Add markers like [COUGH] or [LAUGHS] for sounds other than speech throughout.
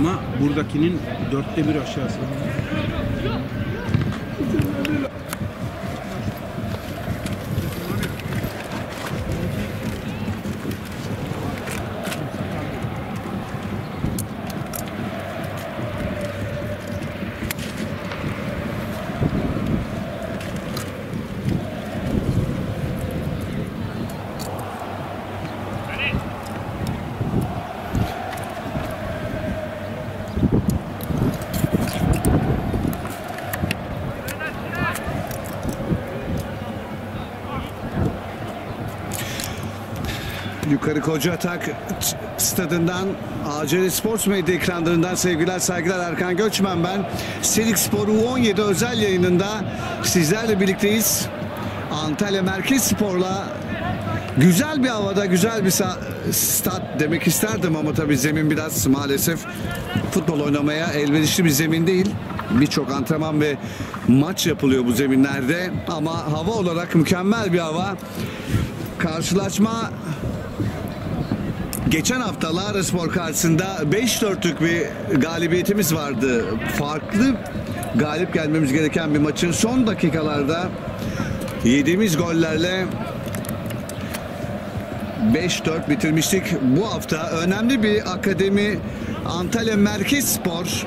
Ama buradakinin dörtte bir aşağısı. Yukarı Kocatak stadından ACL Sports Medya ekranlarından sevgiler saygılar Erkan Göçmen ben. Selik Spor U17 özel yayınında sizlerle birlikteyiz. Antalya Merkez Spor'la güzel bir havada güzel bir stat demek isterdim ama tabii zemin biraz maalesef futbol oynamaya elverişli bir zemin değil. Birçok antrenman ve maç yapılıyor bu zeminlerde ama hava olarak mükemmel bir hava. Karşılaşma Geçen hafta Lara Spor karşısında 5-4'lük bir galibiyetimiz vardı. Farklı galip gelmemiz gereken bir maçın son dakikalarda yediğimiz gollerle 5-4 bitirmiştik. Bu hafta önemli bir akademi Antalya Merkez Spor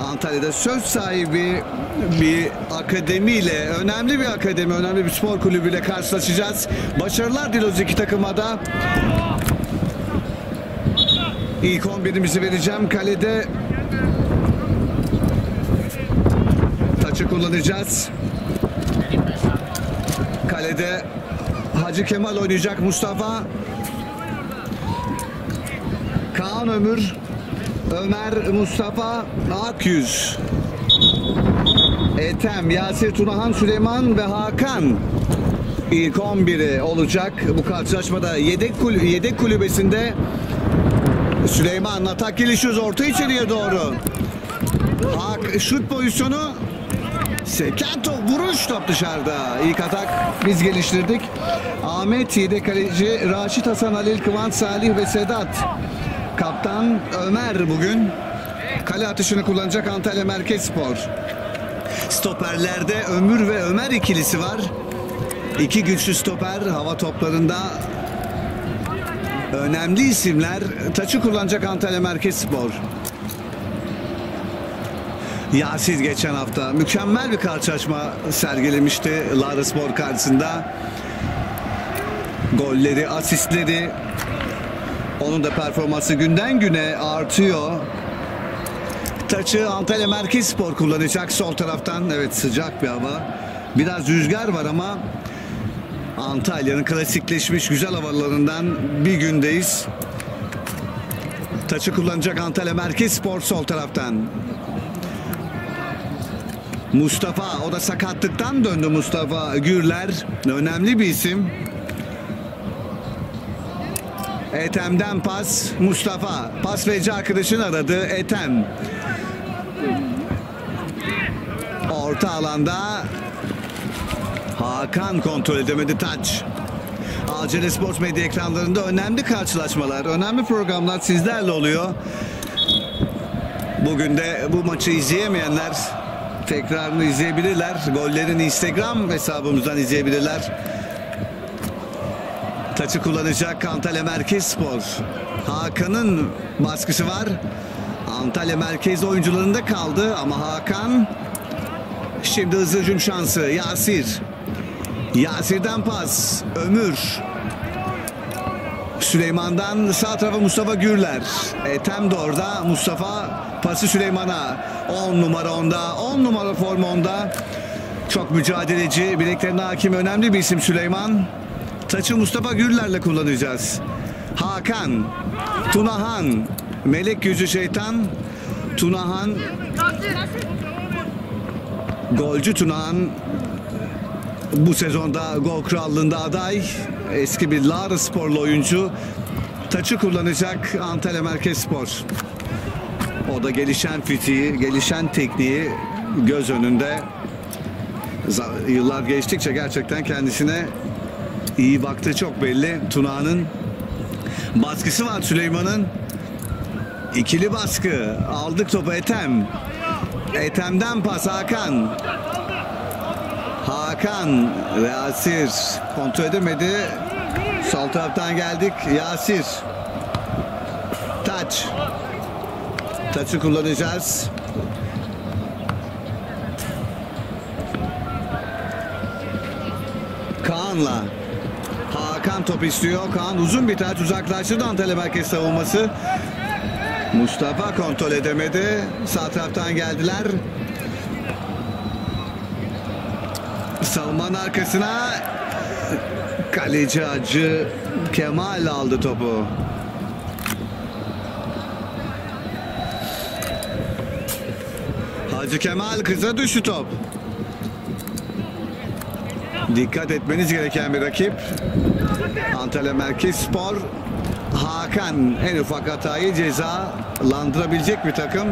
Antalya'da söz sahibi bir akademiyle, önemli bir akademi, önemli bir spor kulübüyle karşılaşacağız. Başarılar diliyoruz iki takıma da. İlk 11'imizi vereceğim. Kalede taçı kullanacağız. Kalede Hacı Kemal oynayacak Mustafa. Kaan Ömür, Ömer Mustafa Akyüz. Etem, Yasir Tunahan, Süleyman ve Hakan ilk 11'i olacak. Bu karşılaşmada yedek, kul yedek kulübesinde Süleyman atak gelişiyoruz orta içeriye doğru. Hak şut pozisyonu Seken vuruş top dışarıda. İlk atak biz geliştirdik. Ahmet yedek kaleci Raşit Hasan Halil Kıvanç Salih ve Sedat. Kaptan Ömer bugün kale atışını kullanacak Antalya Merkez Spor. Stoperlerde Ömür ve Ömer ikilisi var. İki güçlü stoper hava toplarında önemli isimler taçı kullanacak Antalya Merkez Spor. Yasir geçen hafta mükemmel bir karşılaşma sergilemişti Lara Spor karşısında. Golleri, asistleri onun da performansı günden güne artıyor. Taçı Antalya Merkez Spor kullanacak sol taraftan. Evet sıcak bir hava. Biraz rüzgar var ama Antalya'nın klasikleşmiş güzel havalarından bir gündeyiz. Taçı kullanacak Antalya Merkez Spor sol taraftan. Mustafa o da sakatlıktan döndü Mustafa Gürler. Önemli bir isim. Etem'den pas Mustafa. Pas verici arkadaşını aradı Etem. Orta alanda Hakan kontrol edemedi taç. Acele Sports Medya ekranlarında önemli karşılaşmalar, önemli programlar sizlerle oluyor. Bugün de bu maçı izleyemeyenler tekrarını izleyebilirler. Gollerin Instagram hesabımızdan izleyebilirler. Taçı kullanacak Antalya Merkez Spor. Hakan'ın baskısı var. Antalya Merkez oyuncularında kaldı ama Hakan şimdi hızlı hücum şansı. Yasir. Yasir'den pas. Ömür. Süleyman'dan sağ tarafa Mustafa Gürler. Etem de orada. Mustafa pası Süleyman'a. 10 numara onda. 10 numara forma onda. Çok mücadeleci. Bileklerine hakim önemli bir isim Süleyman. Taçı Mustafa Gürler'le kullanacağız. Hakan. Tunahan. Melek Yüzü Şeytan. Tunahan. Golcü Tunahan bu sezonda gol krallığında aday. Eski bir Lara sporlu oyuncu. Taçı kullanacak Antalya Merkez Spor. O da gelişen fitiği, gelişen tekniği göz önünde. Yıllar geçtikçe gerçekten kendisine iyi baktığı çok belli. Tuna'nın baskısı var Süleyman'ın. İkili baskı. Aldık topu Ethem. Ethem'den pas Hakan. Hakan ve Yasir kontrol edemedi. Sol taraftan geldik. Yasir. Taç. Taçı kullanacağız. Kaan'la. Hakan top istiyor. Kaan uzun bir taç uzaklaştırdı Antalya merkez savunması. Mustafa kontrol edemedi. Sağ taraftan geldiler. Savunmanın arkasına kaleci Hacı Kemal aldı topu. Hacı Kemal kıza düştü top. Dikkat etmeniz gereken bir rakip. Antalya Merkez Spor Hakan en ufak hatayı cezalandırabilecek bir takım.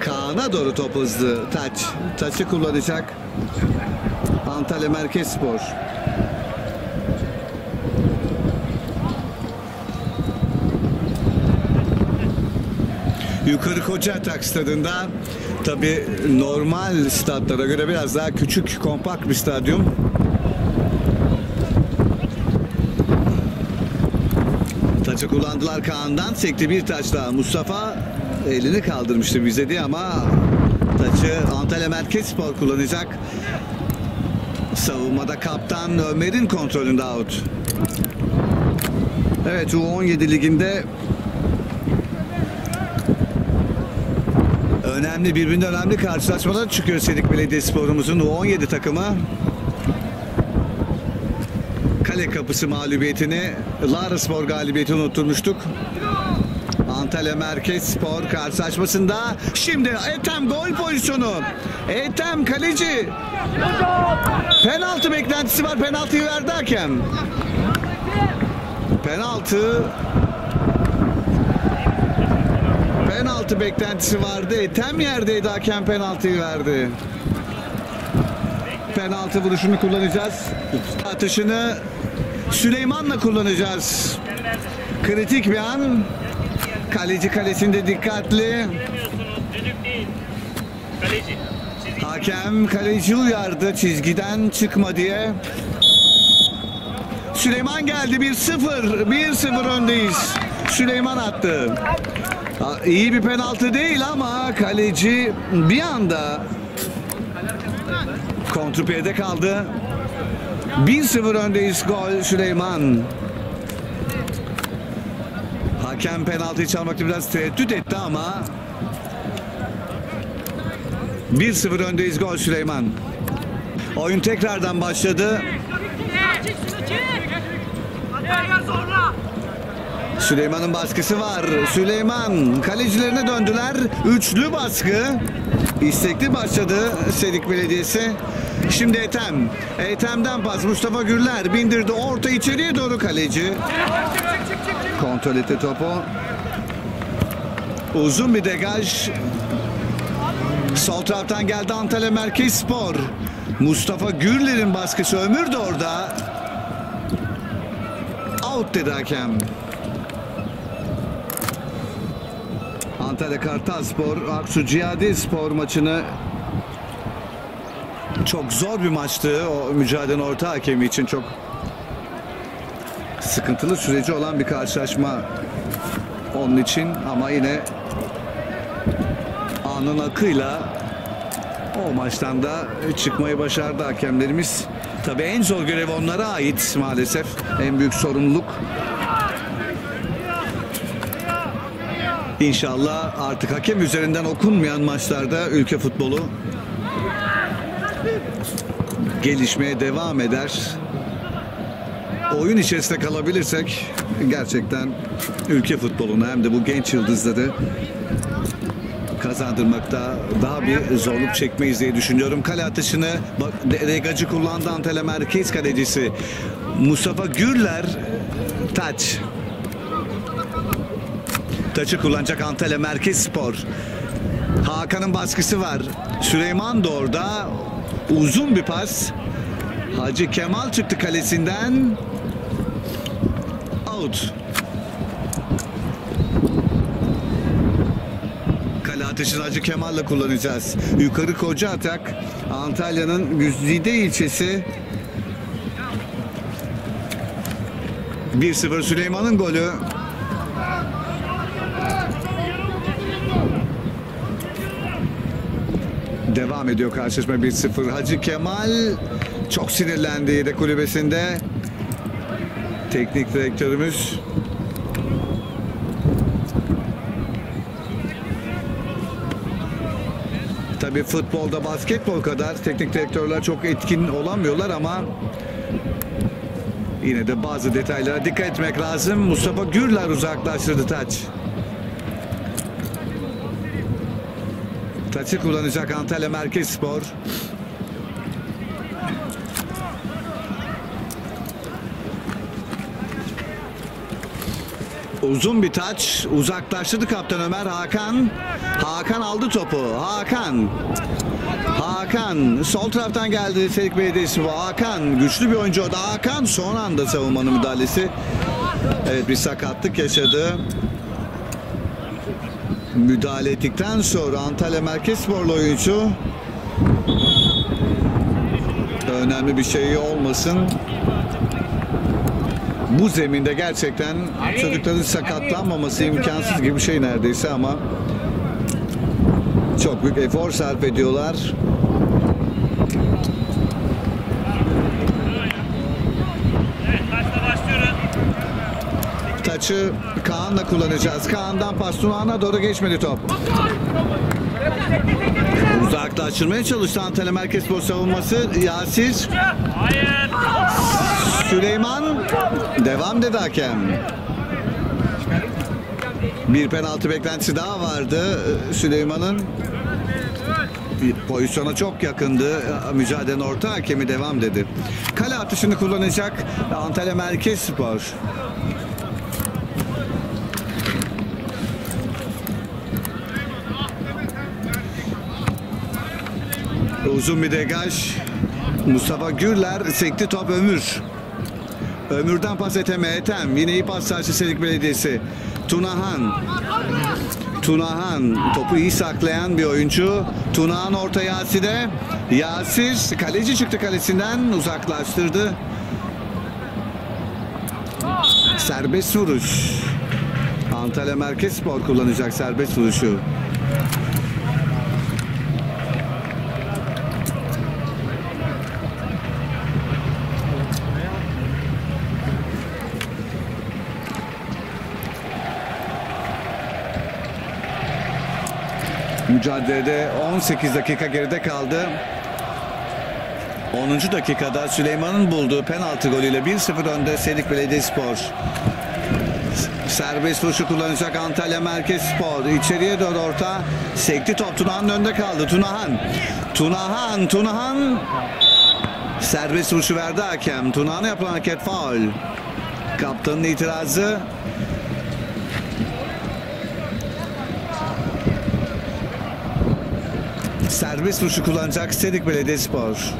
Kaan'a doğru top hızlı. Taç. Taçı kullanacak. Antalya Merkez Spor. Yukarı Kocaatak stadında tabi normal statlara göre biraz daha küçük kompakt bir stadyum. Taçı kullandılar Kaan'dan sekti bir taç daha. Mustafa elini kaldırmıştı bize diye ama taçı Antalya Merkez Spor kullanacak. Savunmada kaptan Ömer'in kontrolünde out. Evet U17 liginde önemli birbirinden önemli karşılaşmalar çıkıyor Sedik Belediyespor'umuzun U17 takımı. Kale kapısı mağlubiyetini Lara Spor galibiyeti unutturmuştuk. Antalya Merkez Spor karşılaşmasında şimdi Ethem gol pozisyonu. Ethem kaleci. Penaltı beklentisi var. Penaltıyı verdi hakem. Penaltı Penaltı beklentisi vardı. Ethem yerdeydi hakem penaltıyı verdi. Penaltı vuruşunu kullanacağız. Atışını Süleyman'la kullanacağız. Kritik bir an. Kaleci kalesinde dikkatli. Kaleci. Hakem kaleci uyardı çizgiden çıkma diye. Süleyman geldi 1-0. 1-0 öndeyiz. Süleyman attı. İyi bir penaltı değil ama kaleci bir anda kontrpiyede kaldı. 1-0 öndeyiz gol Süleyman. Hakem penaltıyı çalmakta biraz tereddüt etti ama 1-0 öndeyiz gol Süleyman. Oyun tekrardan başladı. Süleyman'ın baskısı var. Süleyman kalecilerine döndüler. Üçlü baskı. İstekli başladı Sedik Belediyesi. Şimdi Ethem. Ethem'den pas Mustafa Gürler bindirdi orta içeriye doğru kaleci. Kontrol etti topu. Uzun bir degaj. Sol taraftan geldi Antalya Merkez Spor. Mustafa Gürler'in baskısı Ömür de orada. Out dedi hakem. Antalya Kartal Spor, Aksu Cihadi Spor maçını çok zor bir maçtı. O mücadelenin orta hakemi için çok sıkıntılı süreci olan bir karşılaşma onun için ama yine anın akıyla o maçtan da çıkmayı başardı hakemlerimiz. Tabii en zor görev onlara ait maalesef. En büyük sorumluluk İnşallah artık hakem üzerinden okunmayan maçlarda ülke futbolu gelişmeye devam eder. Oyun içerisinde kalabilirsek gerçekten ülke futboluna hem de bu genç yıldızları kazandırmakta daha bir zorluk çekmeyiz diye düşünüyorum. Kale atışını Regacı kullandı Antalya Merkez kalecisi Mustafa Gürler taç Taçı kullanacak Antalya Merkez Spor. Hakan'ın baskısı var. Süleyman da orada. Uzun bir pas. Hacı Kemal çıktı kalesinden. Out. atışını Hacı Kemal'le kullanacağız. Yukarı koca atak. Antalya'nın Güzide ilçesi. 1-0 Süleyman'ın golü. Devam ediyor karşılaşma 1-0. Hacı Kemal çok sinirlendi yedek kulübesinde. Teknik direktörümüz Tabii futbolda basketbol kadar teknik direktörler çok etkin olamıyorlar ama yine de bazı detaylara dikkat etmek lazım. Mustafa Gürler uzaklaştırdı taç. Taçı kullanacak Antalya Merkez Spor. Uzun bir taç. Uzaklaştırdı kaptan Ömer Hakan. Hakan aldı topu. Hakan. Hakan. Sol taraftan geldi Selik Belediyesi. Hakan. Güçlü bir oyuncu o da. Hakan son anda savunmanın müdahalesi. Evet bir sakatlık yaşadı. Müdahale ettikten sonra Antalya Merkez Sporlu oyuncu önemli bir şey olmasın. Bu zeminde gerçekten çocukların sakatlanmaması imkansız gibi bir şey neredeyse ama çok büyük efor sarf ediyorlar. Taçı Kaan'la kullanacağız. Kaan'dan pas Tunağan'a doğru geçmedi top. Uzaklaştırmaya çalıştı Antalya Merkez Spor savunması. Yasir Hayır. Süleyman devam dedi hakem. Bir penaltı beklentisi daha vardı Süleyman'ın. Pozisyona çok yakındı. Mücadelenin orta hakemi devam dedi. Kale atışını kullanacak Antalya Merkez Spor. Uzun bir degaj. Mustafa Gürler sekti top Ömür. Ömür'den pas Ethem'e. Ethem yine iyi pas Selik Belediyesi. Tunahan. Tunahan topu iyi saklayan bir oyuncu. Tunahan orta Yasir'e. Yasir kaleci çıktı kalesinden uzaklaştırdı. Serbest vuruş. Antalya Merkez Spor kullanacak serbest vuruşu. Mücadelede 18 dakika geride kaldı. 10. dakikada Süleyman'ın bulduğu penaltı golüyle 1-0 önde Selik Belediyespor. Serbest vuruşu kullanacak Antalya Merkez Spor. İçeriye doğru orta. Sekti top Tunahan'ın önünde kaldı. Tunahan. Tunahan. Tunahan. Serbest vuruşu verdi hakem. Tunahan'a yapılan hareket faul. Kaptanın itirazı. Serbest vuruşu kullanacak Sedik Belediyespor.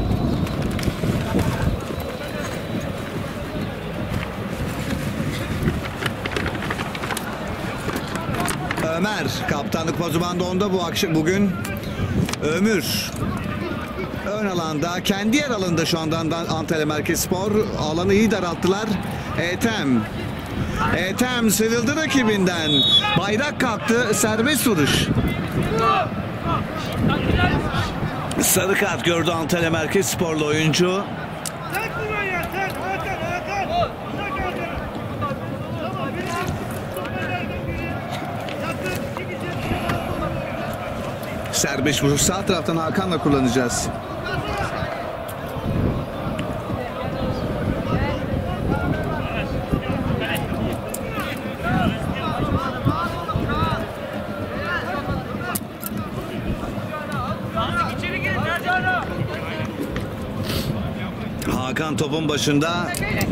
Ömer kaptanlık pozumanda onda bu akşam bugün. Ömür ön alanda kendi yer alanında şu anda Antalya Merkez Spor alanı iyi daralttılar. Ethem Ethem sıyrıldı rakibinden. Bayrak kalktı serbest vuruş. Sarı kart gördü Antalya Merkez Sporlu oyuncu. Serbest vuruş sağ taraftan Hakan'la kullanacağız. İçeri girin. Sercan'a. Hakan topun başında. Baraj var ya. Barajı dışarı koy. Evet beyler ellerinizi açın. Evet.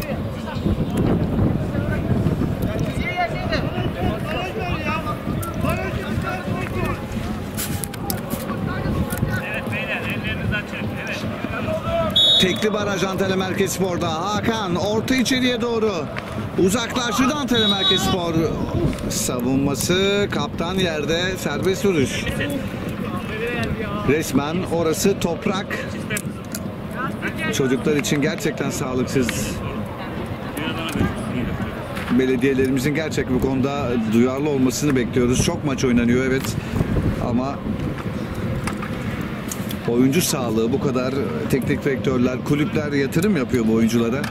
Tekli baraj Antalya Merkez Spor'da. Hakan orta içeriye doğru. Uzaklaştırdı Antalya Merkez Spor savunması. Kaptan yerde serbest vuruş. Resmen orası toprak. Çocuklar için gerçekten sağlıksız. Belediyelerimizin gerçek bu konuda duyarlı olmasını bekliyoruz. Çok maç oynanıyor evet. Ama oyuncu sağlığı bu kadar teknik direktörler, kulüpler yatırım yapıyor bu oyunculara.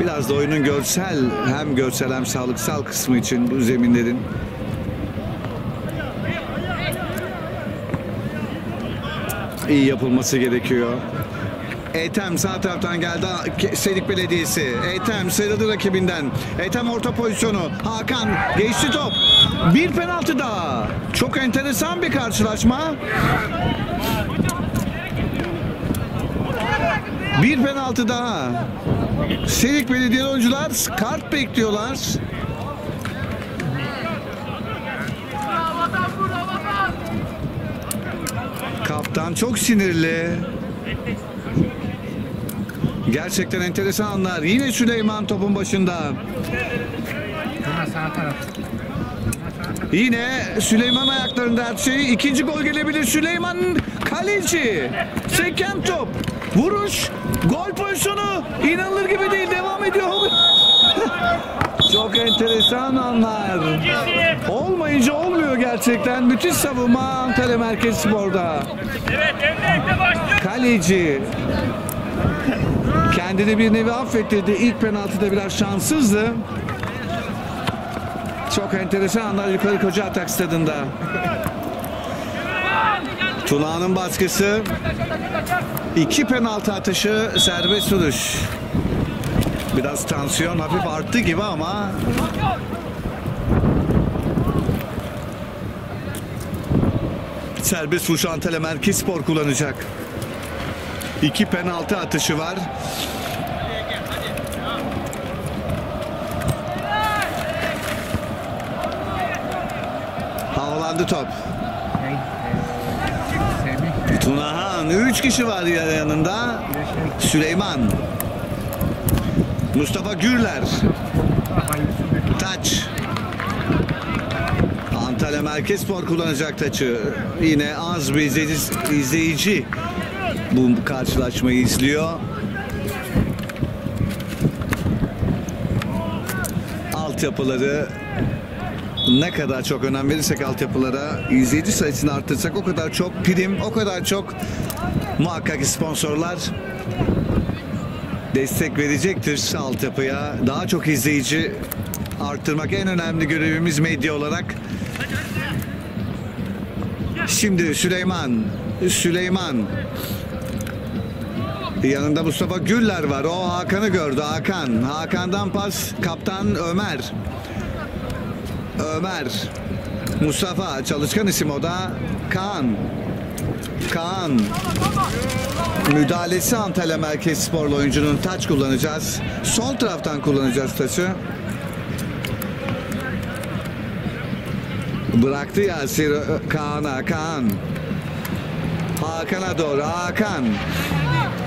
Biraz da oyunun görsel hem görsel hem sağlıksal kısmı için bu zeminlerin iyi yapılması gerekiyor. Etem sağ taraftan geldi Selik Belediyesi. Etem sıyrıldı rakibinden. Etem orta pozisyonu. Hakan geçti top. Bir penaltı daha. Çok enteresan bir karşılaşma. Bir penaltı daha. Selik Belediye oyuncular kart bekliyorlar. Çok sinirli. Gerçekten enteresan anlar. Yine Süleyman topun başında. Yine Süleyman ayaklarında her şey. İkinci gol gelebilir. Süleyman kaleci. Seken top. Vuruş. Gol pozisyonu. İnanılır gibi değil. Devam ediyor. [LAUGHS] Çok enteresan anlar. Olmayınca olmuyor gerçekten. Müthiş savunma Antalya Merkez Spor'da. Evet başlıyor. Kaleci kendini bir nevi affettirdi. İlk penaltıda biraz şanssızdı. Çok enteresan anlar yukarı koca atak stadında. Tuna'nın baskısı. iki penaltı atışı serbest vuruş. Biraz tansiyon hafif arttı gibi ama serbest vuruş Antalya Merkez Spor kullanacak. İki penaltı atışı var. Havalandı top. Tunahan. Üç kişi var ya- yanında. Süleyman. Mustafa Gürler. Taç. Antalya Merkez Spor kullanacak taçı. Yine az bir izleyici, izleyici bu karşılaşmayı izliyor. Altyapıları ne kadar çok önem verirsek altyapılara, izleyici sayısını arttırsak o kadar çok prim, o kadar çok muhakkak sponsorlar destek verecektir altyapıya. Daha çok izleyici arttırmak en önemli görevimiz medya olarak. Şimdi Süleyman, Süleyman Yanında Mustafa Güller var. O Hakan'ı gördü. Hakan. Hakan'dan pas kaptan Ömer. Ömer. Mustafa. Çalışkan isim o da. Kaan. Kaan. Müdahalesi Antalya Merkez Sporlu oyuncunun taç kullanacağız. Sol taraftan kullanacağız taçı. Bıraktı Yasir Kaan'a. Kaan. Hakan'a doğru. Hakan.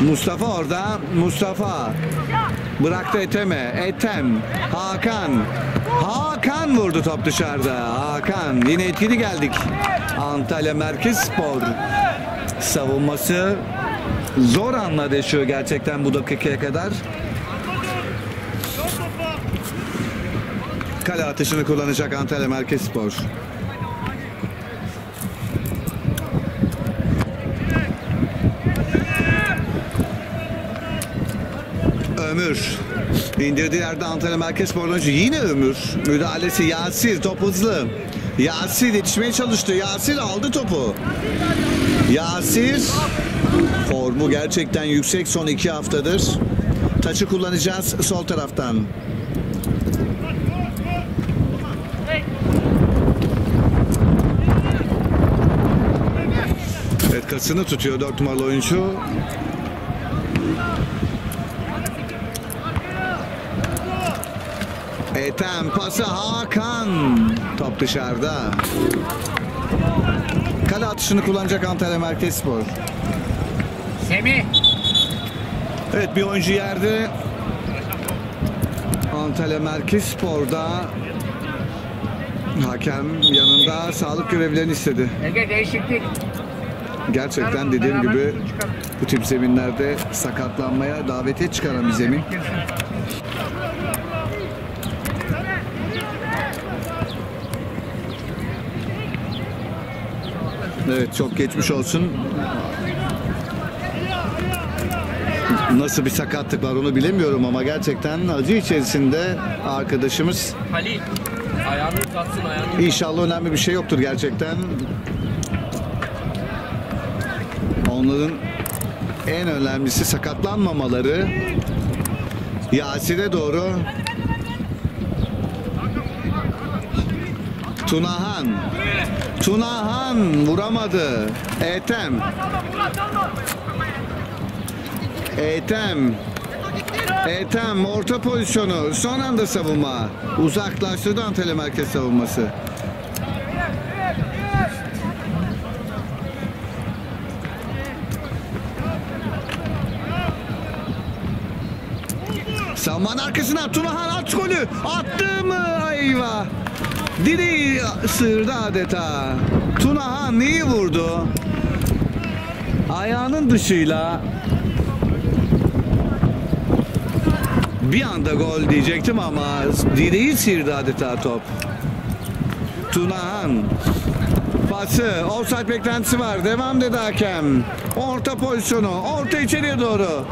Mustafa orada. Mustafa. Bıraktı Etem'e. Etem. Hakan. Hakan vurdu top dışarıda. Hakan. Yine etkili geldik. Antalya Merkez Spor. Savunması zor anlar yaşıyor gerçekten bu dakikaya kadar. Kale atışını kullanacak Antalya Merkez Spor. Ömür. İndirdiği yerde Antalya Merkez Spor oyuncu yine Ömür. Müdahalesi Yasir top hızlı. Yasir yetişmeye çalıştı. Yasir aldı topu. Yasir formu gerçekten yüksek son iki haftadır. Taçı kullanacağız sol taraftan. Evet kasını tutuyor dört numaralı oyuncu. Ethem pası Hakan. Top dışarıda. Kale atışını kullanacak Antalya Merkez Spor. Semih. Evet bir oyuncu yerde. Antalya Merkez Spor'da hakem yanında sağlık görevlilerini istedi. Ege değişiklik. Gerçekten dediğim gibi bu tip zeminlerde sakatlanmaya davetiye çıkaran bir zemin. Evet çok geçmiş olsun. Nasıl bir sakatlık var onu bilemiyorum ama gerçekten acı içerisinde arkadaşımız Halil. Ayağını uzatsın ayağını. İnşallah önemli bir şey yoktur gerçekten. Onların en önemlisi sakatlanmamaları. Yasir'e doğru. Tunahan. Tunahan vuramadı. Etem. Etem. Etem orta pozisyonu. Son anda savunma. Uzaklaştırdı Antalya merkez savunması. Savunmanın arkasına Tunahan at golü. Attı mı? Eyvah. Direği sığırdı adeta. Tunahan iyi vurdu. Ayağının dışıyla bir anda gol diyecektim ama direği sıyırdı adeta top. Tunahan pası offside beklentisi var. Devam dedi hakem. Orta pozisyonu. Orta içeriye doğru.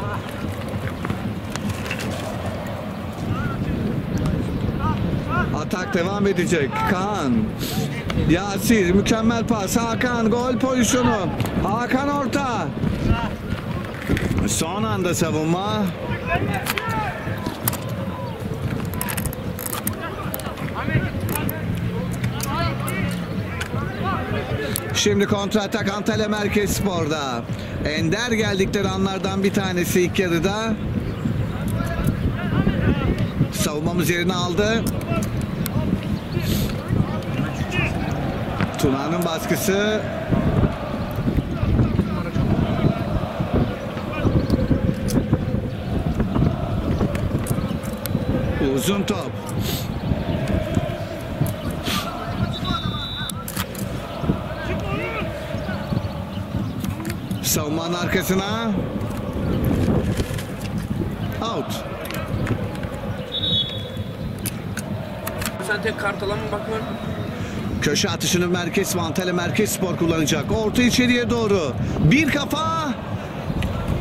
Atak devam edecek. Kaan. Yasir mükemmel pas. Hakan gol pozisyonu. Hakan orta. Son anda savunma. Şimdi kontra atak Antalya Merkez Spor'da. Ender geldikleri anlardan bir tanesi ilk yarıda. Savunmamız yerini aldı. Tuna'nın baskısı. Uzun top. Savunmanın arkasına. Out. Sen tek kartala mı bakıyorsun? Köşe atışını Merkez Antalya Merkez Spor kullanacak. Orta içeriye doğru. Bir kafa.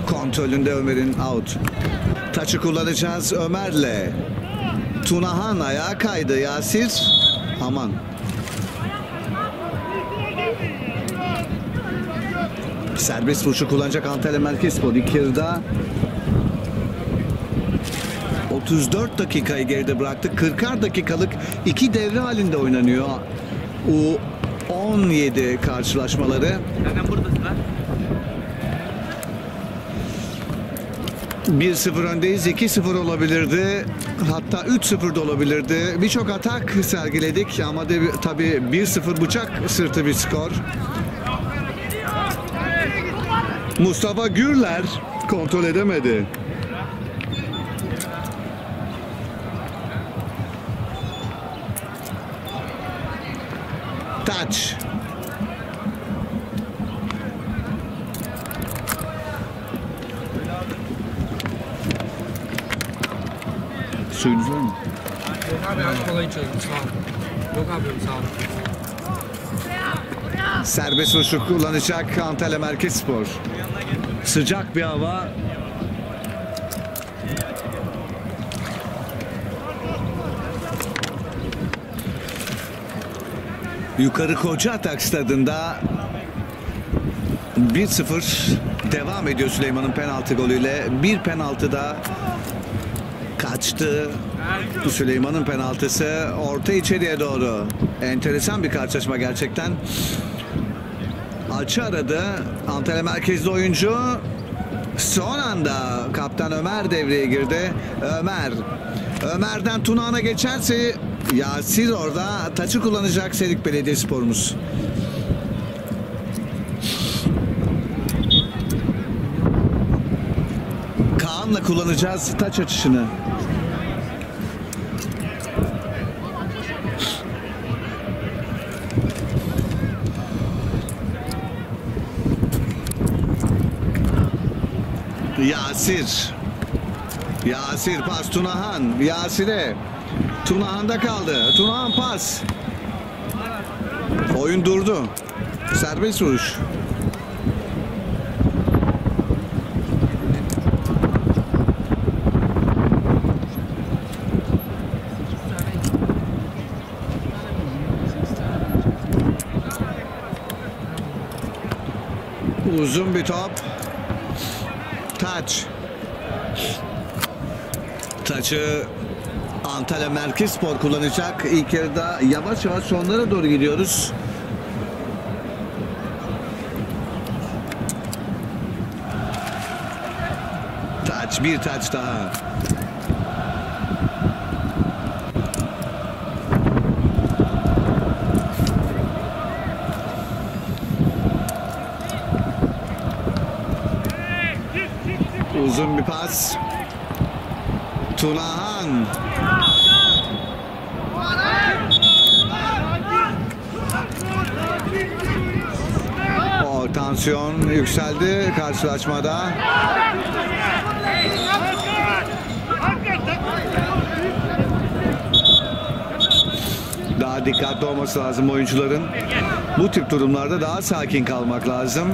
Kontrolünde Ömer'in out. Taçı kullanacağız Ömer'le. Tunahan ayağa kaydı. Yasir. Aman. Serbest vuruşu kullanacak Antalya Merkez Spor. İlk yarıda 34 dakikayı geride bıraktı. 40'ar dakikalık iki devre halinde oynanıyor. U17 karşılaşmaları. Neden buradasın lan? 1-0 öndeyiz. 2-0 olabilirdi. Hatta 3-0 da olabilirdi. Birçok atak sergiledik ama de, tabii 1-0 bıçak sırtı bir skor. Mustafa Gürler kontrol edemedi. Taç. Suyunuz var mı? Yok sağ ol. Yok abi sağ ol. Serbest vuruşu kullanacak Antalya Merkez Spor. Sıcak bir hava. Yukarı Koca Atak stadında 1-0 devam ediyor Süleyman'ın penaltı golüyle. Bir penaltı da kaçtı. Süleyman'ın penaltısı orta içeriye doğru. Enteresan bir karşılaşma gerçekten. Açı aradı. Antalya merkezli oyuncu. Son anda kaptan Ömer devreye girdi. Ömer. Ömer'den Tunağan'a geçerse ya siz orada taçı kullanacak Serik Belediyesporumuz. Kaan'la kullanacağız taç açışını. Yasir. Yasir Pastunahan. Yasir'e. Tunahan'da kaldı. Tunahan pas. Oyun durdu. Serbest vuruş. Uzun bir top. Taç. Taçı Antalya Merkez Spor kullanacak. İlk yarıda yavaş yavaş sonlara doğru gidiyoruz. Taç bir taç daha. Uzun bir pas. Tunahan. O tansiyon yükseldi karşılaşmada. Daha dikkatli olması lazım oyuncuların. Bu tip durumlarda daha sakin kalmak lazım.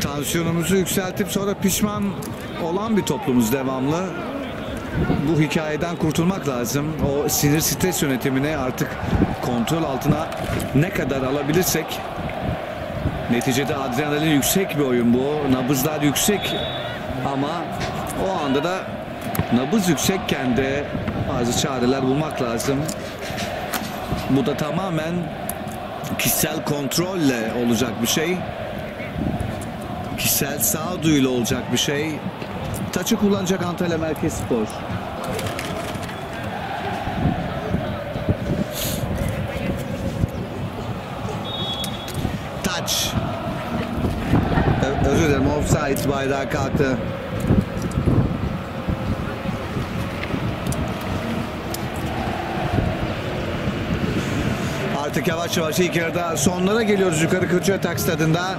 Tansiyonumuzu yükseltip sonra pişman olan bir toplumuz devamlı. Bu hikayeden kurtulmak lazım. O sinir stres yönetimini artık kontrol altına ne kadar alabilirsek neticede adrenalin yüksek bir oyun bu. Nabızlar yüksek ama o anda da nabız yüksekken de bazı çareler bulmak lazım. Bu da tamamen kişisel kontrolle olacak bir şey kişisel sağduyuyla olacak bir şey. Taçı kullanacak Antalya Merkez Spor. Taç. Ö- özür dilerim offside bayrağı kalktı. Artık yavaş yavaş ilk yarıda sonlara geliyoruz yukarı Kırçatak stadında.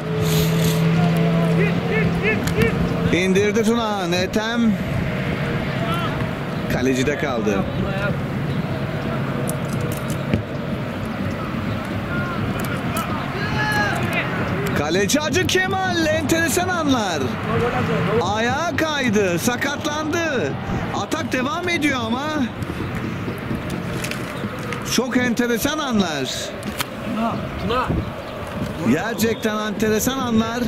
İndirdi Tuna. Netem. Kalecide kaldı. Kaleci Hacı Kemal enteresan anlar. Ayağa kaydı, sakatlandı. Atak devam ediyor ama. Çok enteresan anlar. Tuna. Gerçekten enteresan anlar.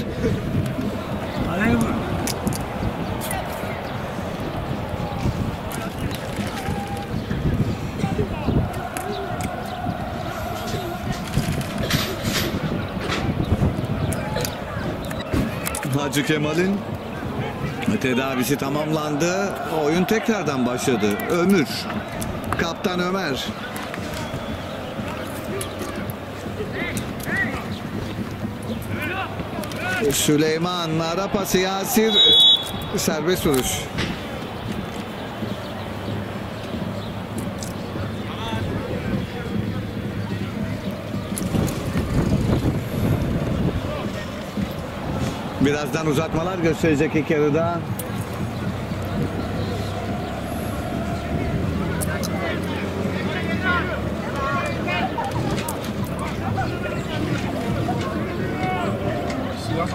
Hacı Kemal'in tedavisi tamamlandı. Oyun tekrardan başladı. Ömür. Kaptan Ömer. Süleyman ara pası Yasir serbest vuruş. Birazdan uzatmalar gösterecek ilk yarıda. Sivas.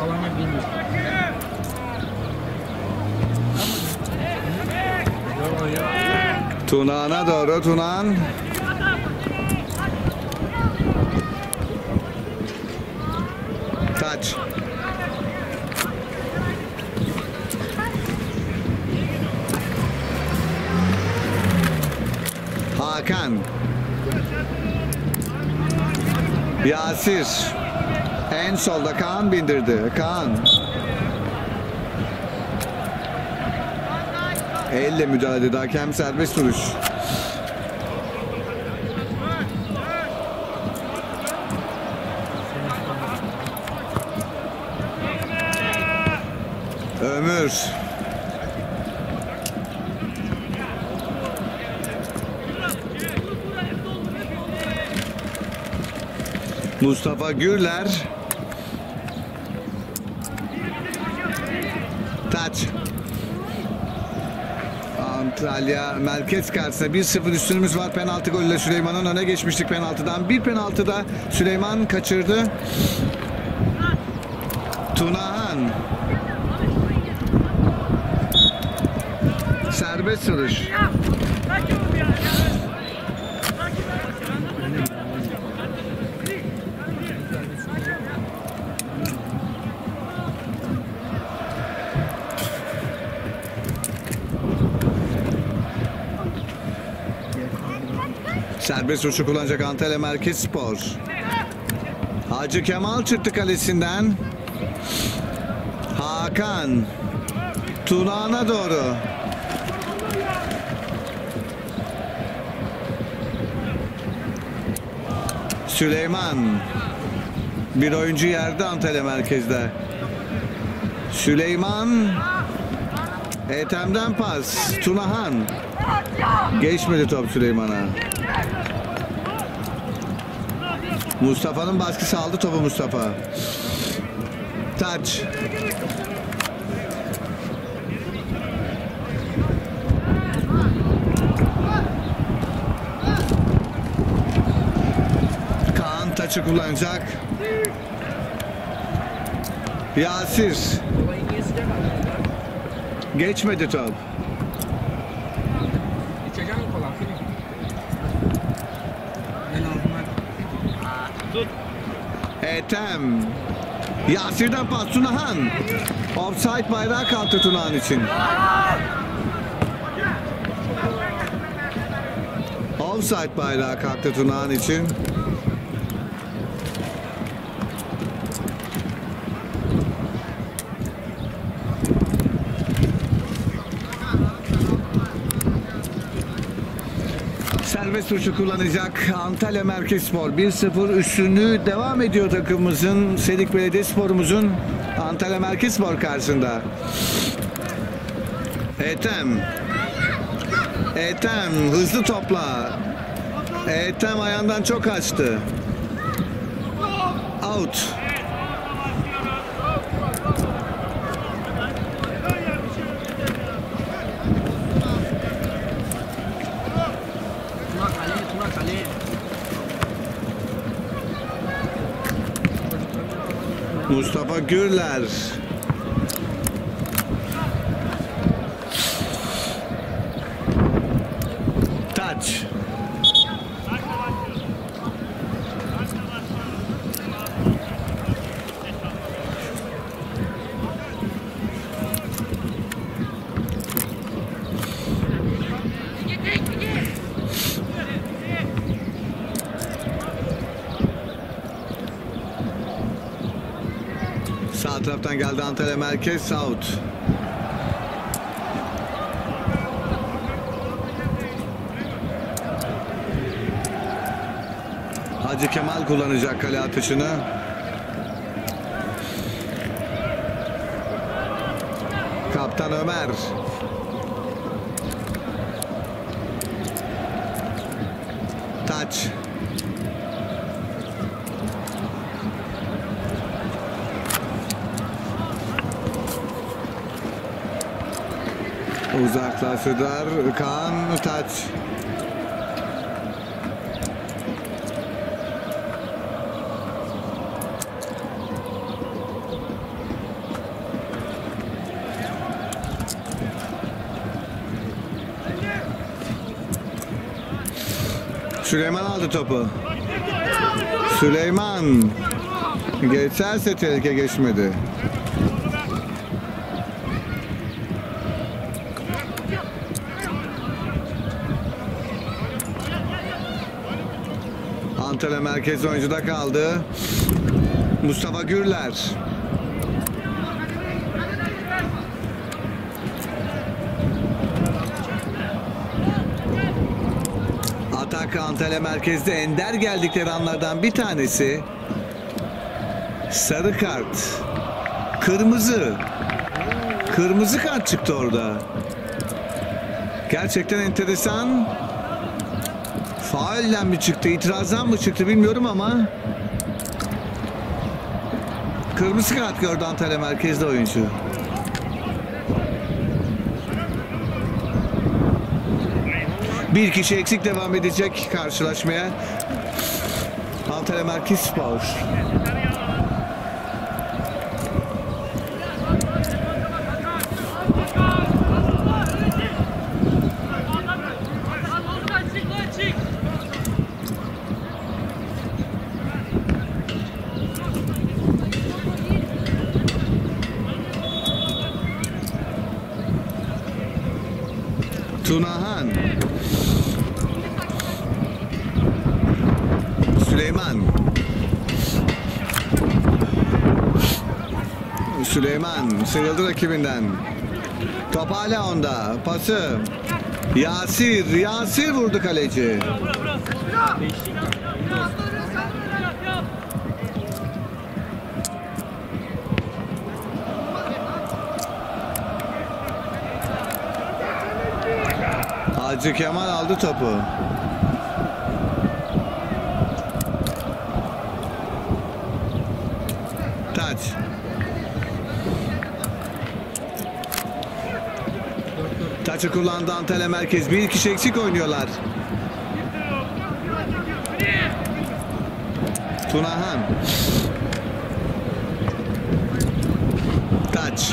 Bravo ya. Tunağan'a doğru Tunağan. Yasir. En solda Kaan bindirdi. Kaan. Elle müdahale hakem serbest vuruş. Mustafa Gürler. Taç. Antalya merkez karşısında 1-0 üstünümüz var. Penaltı golüyle Süleyman'ın öne geçmiştik penaltıdan. Bir penaltıda Süleyman kaçırdı. Tunahan. Serbest vuruş. Serbest vuruşu kullanacak Antalya Merkez Spor. Hacı Kemal çıktı kalesinden. Hakan. Tunağan'a doğru. Süleyman. Bir oyuncu yerde Antalya merkezde. Süleyman. Ethem'den pas. Tunahan. Geçmedi top Süleyman'a. Mustafa'nın baskısı aldı topu Mustafa. Taç. Kaan taçı kullanacak. Yasir. Geçmedi top. İçeceğim mi kola? Film. Ben aldım Ethem. Yasir'den pas Tunahan. Offside bayrağı kalktı Tunahan için. Offside bayrağı kalktı Tunahan için. Vuruşu kullanacak Antalya Merkezspor 1-0 üstünlüğü devam ediyor takımımızın Sedik Belediyespor'umuzun Antalya Merkezspor karşısında. Ethem Ethem hızlı topla. Ethem ayağından çok açtı. Out. Mustafa Gürler. Taç. Sağ taraftan geldi Antalya Merkez South. Hacı Kemal kullanacak kale atışını. Kaptan Ömer. Taç. Uzaklaştılar. Kaan Taç. Süleyman aldı topu. Süleyman. Geçerse tehlike geçmedi. Antalya merkez oyuncuda kaldı. Mustafa Gürler. Atak Antalya merkezde ender geldikleri anlardan bir tanesi. Sarı kart. Kırmızı. Kırmızı kart çıktı orada. Gerçekten enteresan. Faulden mi çıktı, itirazdan mı çıktı bilmiyorum ama kırmızı kart gördü Antalya merkezde oyuncu. Bir kişi eksik devam edecek karşılaşmaya. Antalya Merkez Spor. Tunahan. Süleyman. Süleyman sıyrıldı rakibinden. Top hala onda. Pası. Yasir. Yasir vurdu kaleci. Hacı Kemal aldı topu. Taçı kullandı Antalya Merkez. Bir kişi eksik oynuyorlar. Tunahan. Taç.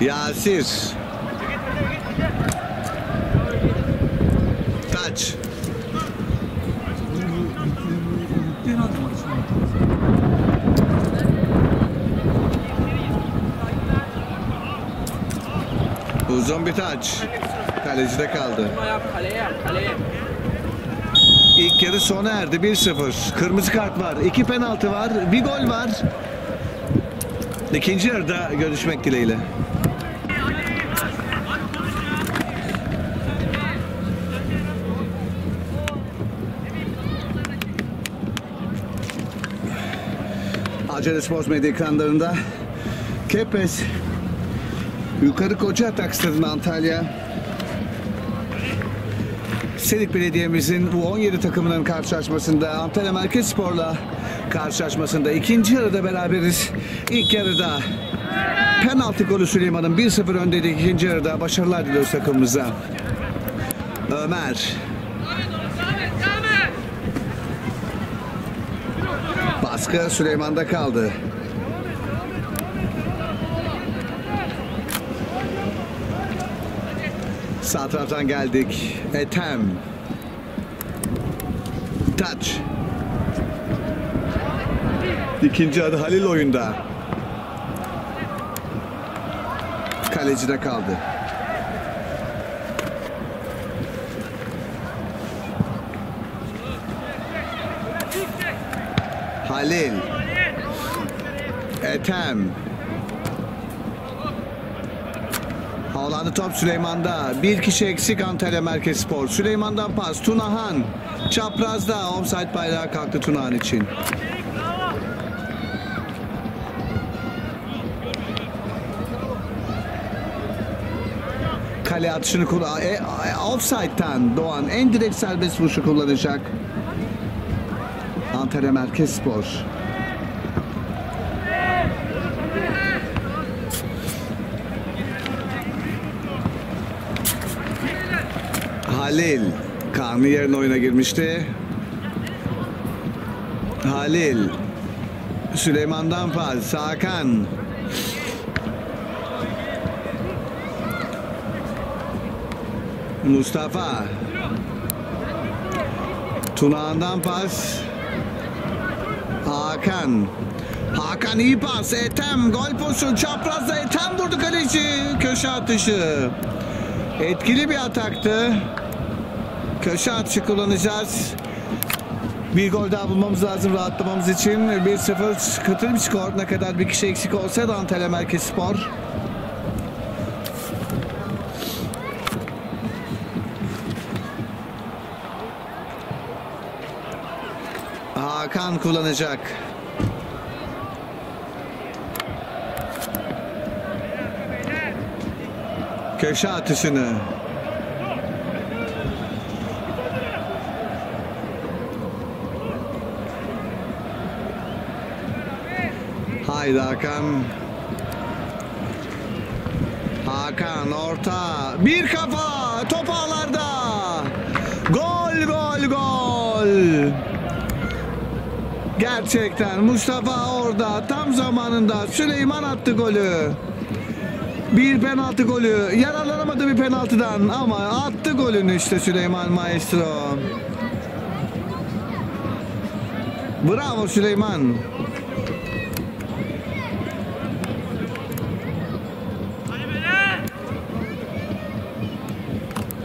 Yasir. Taç. Uzun bir taç. Kalecide kaldı. İlk yarı sona erdi 1-0. Kırmızı kart var. iki penaltı var. Bir gol var. İkinci yarıda görüşmek dileğiyle. Acele Sports Medya ekranlarında Kepes Yukarı Koca Atak Stadı'nda Antalya Selik Belediye'mizin bu 17 takımının karşılaşmasında Antalya Merkez Spor'la karşılaşmasında ikinci yarıda beraberiz. İlk yarıda penaltı golü Süleyman'ın 1-0 öndeydi ikinci yarıda. Başarılar diliyoruz takımımıza. Ömer. Baskı Süleyman'da kaldı. Sağ taraftan geldik. Ethem. Touch. İkinci adı Halil oyunda. Kalecide kaldı. Halil. Ethem. Havalandı top Süleyman'da. Bir kişi eksik Antalya Merkez Spor. Süleyman'dan pas. Tunahan. Çaprazda. Offside bayrağı kalktı Tunahan için. Kale atışını kullan. E, e, offside'tan Doğan en direkt serbest vuruşu kullanacak. Antalya Merkez Spor. Halil. Kaan'ın yerine oyuna girmişti. Halil. Süleyman'dan pas. Hakan. Mustafa. Tunağan'dan pas. Hakan. Hakan iyi pas. Ethem gol pozisyonu çaprazda Ethem vurdu kaleci. Köşe atışı. Etkili bir ataktı. Köşe atışı kullanacağız. Bir gol daha bulmamız lazım rahatlamamız için. 1-0 kötü bir skor. Ne kadar bir kişi eksik olsa da Antalya Merkez Spor. Hakan kullanacak. Köşe atışını. Haydi Hakan. Hakan orta. Bir kafa. Top ağlarda. Gol gol gol. Gerçekten Mustafa orada tam zamanında Süleyman attı golü. Bir penaltı golü. Yararlanamadı bir penaltıdan ama attı golünü işte Süleyman Maestro. Bravo Süleyman.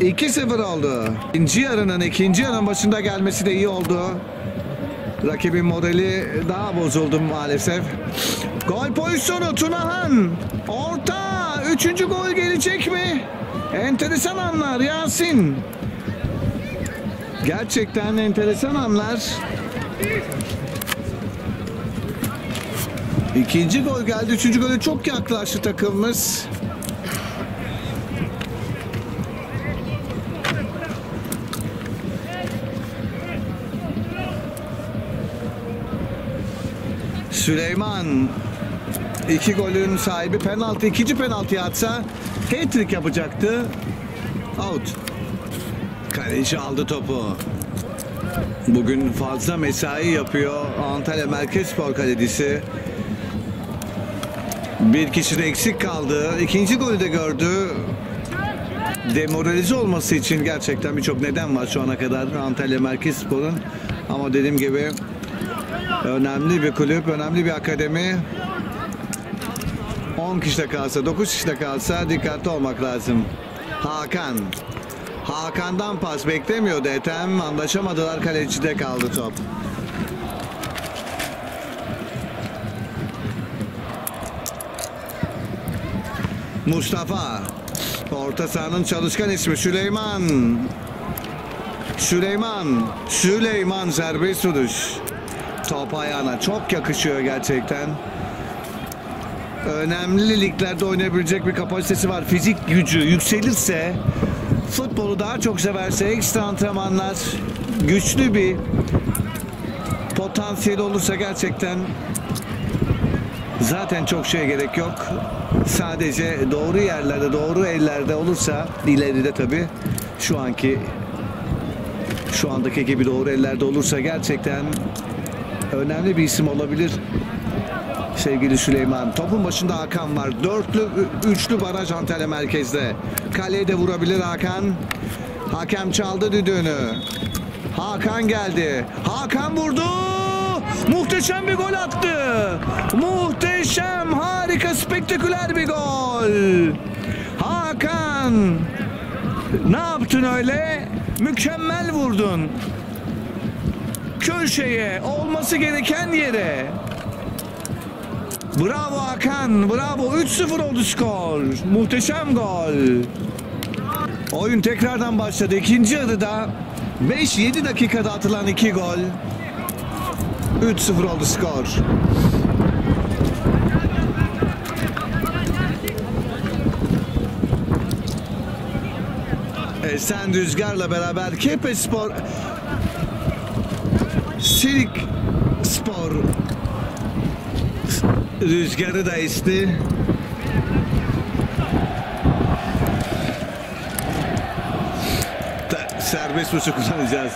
2-0 oldu. İkinci yarının ikinci yarının başında gelmesi de iyi oldu. Rakibin modeli daha bozuldu maalesef. Gol pozisyonu Tunahan. Orta. Üçüncü gol gelecek mi? Enteresan anlar Yasin. Gerçekten enteresan anlar. İkinci gol geldi. Üçüncü gole çok yaklaştı takımımız. Süleyman iki golün sahibi penaltı ikinci penaltı atsa hat-trick yapacaktı. Out. Kaleci aldı topu. Bugün fazla mesai yapıyor Antalya Merkez Spor Kalecisi. Bir kişi de eksik kaldı. İkinci golü de gördü. Demoralize olması için gerçekten birçok neden var şu ana kadar Antalya Merkez Spor'un. Ama dediğim gibi Önemli bir kulüp, önemli bir akademi. 10 kişi de kalsa, 9 kişi de kalsa dikkatli olmak lazım. Hakan. Hakan'dan pas beklemiyordu Ethem. Anlaşamadılar. Kalecide kaldı top. Mustafa. Orta sahanın çalışkan ismi Süleyman. Süleyman. Süleyman serbest vuruş. Top ayağına çok yakışıyor gerçekten. Önemli liglerde oynayabilecek bir kapasitesi var. Fizik gücü yükselirse, futbolu daha çok severse, ekstra antrenmanlar, güçlü bir potansiyeli olursa gerçekten zaten çok şeye gerek yok. Sadece doğru yerlerde, doğru ellerde olursa ileride tabii şu anki şu andaki gibi doğru ellerde olursa gerçekten önemli bir isim olabilir sevgili Süleyman. Topun başında Hakan var. Dörtlü, üçlü baraj Antalya merkezde. Kaleye de vurabilir Hakan. Hakem çaldı düdüğünü. Hakan geldi. Hakan vurdu. Muhteşem bir gol attı. Muhteşem, harika, spektaküler bir gol. Hakan. Ne yaptın öyle? Mükemmel vurdun köşeye olması gereken yere. Bravo Hakan, bravo. 3-0 oldu skor. Muhteşem gol. Oyun tekrardan başladı. İkinci yarıda 5-7 dakikada atılan 2 gol. 3-0 oldu skor. Esen Rüzgar'la beraber Kepe Spor Silik Spor rüzgarı da esti. Serbest vuruş kullanacağız.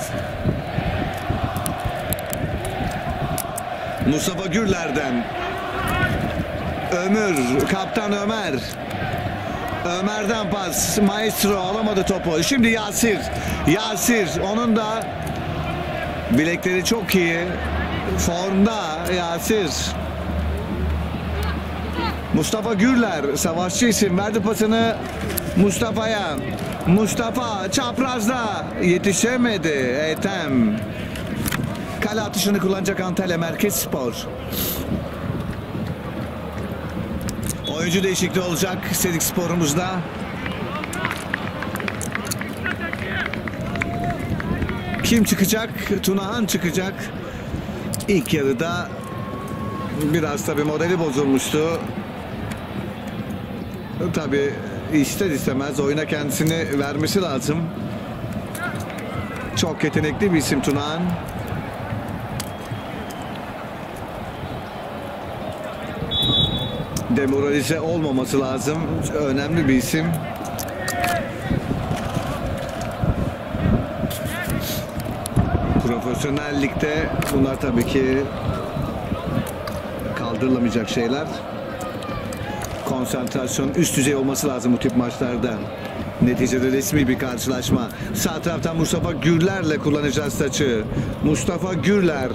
Mustafa Gürler'den Ömür, Kaptan Ömer. Ömer'den pas. Maestro alamadı topu. Şimdi Yasir. Yasir. Onun da Bilekleri çok iyi. Formda Yasir. Mustafa Gürler savaşçı isim verdi pasını Mustafa'ya. Mustafa çaprazda yetişemedi Ethem. Kale atışını kullanacak Antalya Merkez Spor. Oyuncu değişikliği olacak Sedik Spor'umuzda. Kim çıkacak? Tunahan çıkacak. İlk yarıda biraz tabi modeli bozulmuştu. Tabi ister istemez oyuna kendisini vermesi lazım. Çok yetenekli bir isim Tunahan. demoralize olmaması lazım. Önemli bir isim. Profesyonel ligde bunlar tabii ki kaldırılamayacak şeyler. Konsantrasyon üst düzey olması lazım bu tip maçlarda. Neticede resmi bir karşılaşma. Sağ taraftan Mustafa Gürler'le kullanacağız taçı. Mustafa Gürler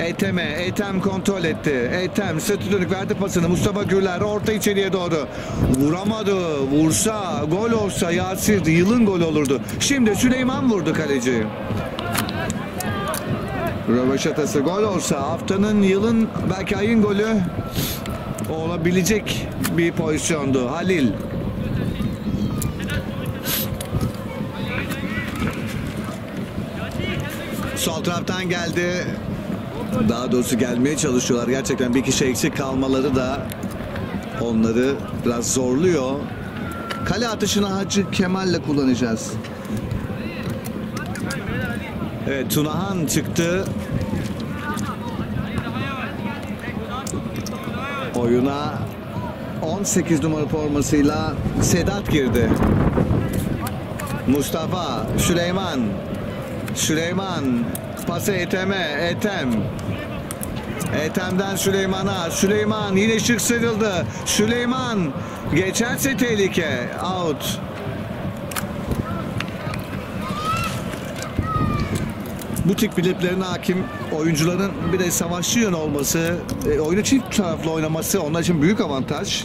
Etem'e, Etem kontrol etti. Etem sırtı dönük verdi pasını. Mustafa Gürler orta içeriye doğru. Vuramadı. Vursa, gol olsa Yasir'di. Yılın gol olurdu. Şimdi Süleyman vurdu kaleci. Röveşatası gol olsa haftanın yılın belki ayın golü olabilecek bir pozisyondu. Halil. Sol taraftan geldi. Daha doğrusu gelmeye çalışıyorlar. Gerçekten bir kişi eksik kalmaları da onları biraz zorluyor. Kale atışını Hacı Kemal'le kullanacağız. Evet Tunahan çıktı. Oyuna 18 numara formasıyla Sedat girdi. Mustafa, Süleyman. Süleyman pası Ethem'e, Ethem. Ethem'den Süleyman'a. Süleyman yine şık sıyrıldı. Süleyman geçerse tehlike. Out. Bu tip biliplerine hakim oyuncuların bir de savaşçı yön olması, e, oyunu çift taraflı oynaması onlar için büyük avantaj.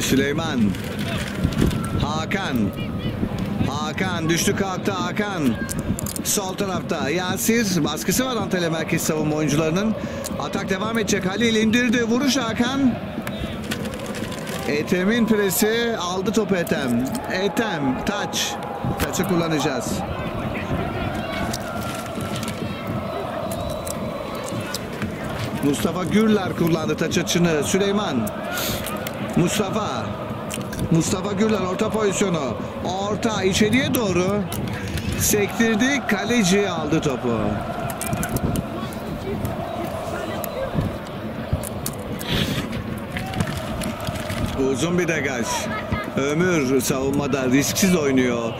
Süleyman Hakan Hakan düştü kalktı Hakan Sol tarafta Yasir baskısı var Antalya merkez savunma oyuncularının. Atak devam edecek. Halil indirdi. Vuruş Hakan. Ethem'in presi aldı topu Ethem. Ethem taç. Taçı kullanacağız. Mustafa Gürler kullandı taç açını. Süleyman. Mustafa. Mustafa Gürler orta pozisyonu. Orta içeriye doğru. Sektirdi. Kaleci aldı topu. Uzun bir degaj. Ömür savunmada risksiz oynuyor.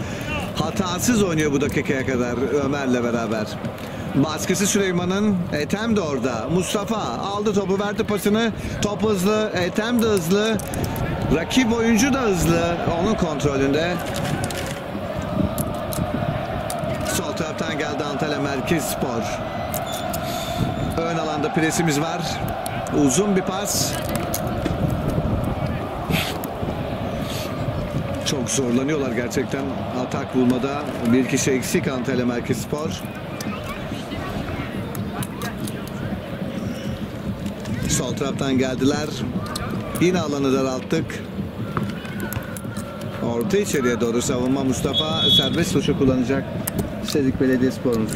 Hatasız oynuyor bu dakikaya kadar Ömer'le beraber. Baskısı Süleyman'ın. Ethem de orada. Mustafa aldı topu verdi pasını. Top hızlı. Ethem de hızlı. Rakip oyuncu da hızlı. Onun kontrolünde. Sol taraftan geldi Antalya Merkez Spor. Ön alanda presimiz var. Uzun bir pas. Çok zorlanıyorlar gerçekten atak bulmada. Bir kişi eksik Antalya Merkez Spor. Sol taraftan geldiler. Yine alanı daralttık. Orta içeriye doğru savunma Mustafa serbest vuruşu kullanacak. Sedik Belediyespor'un.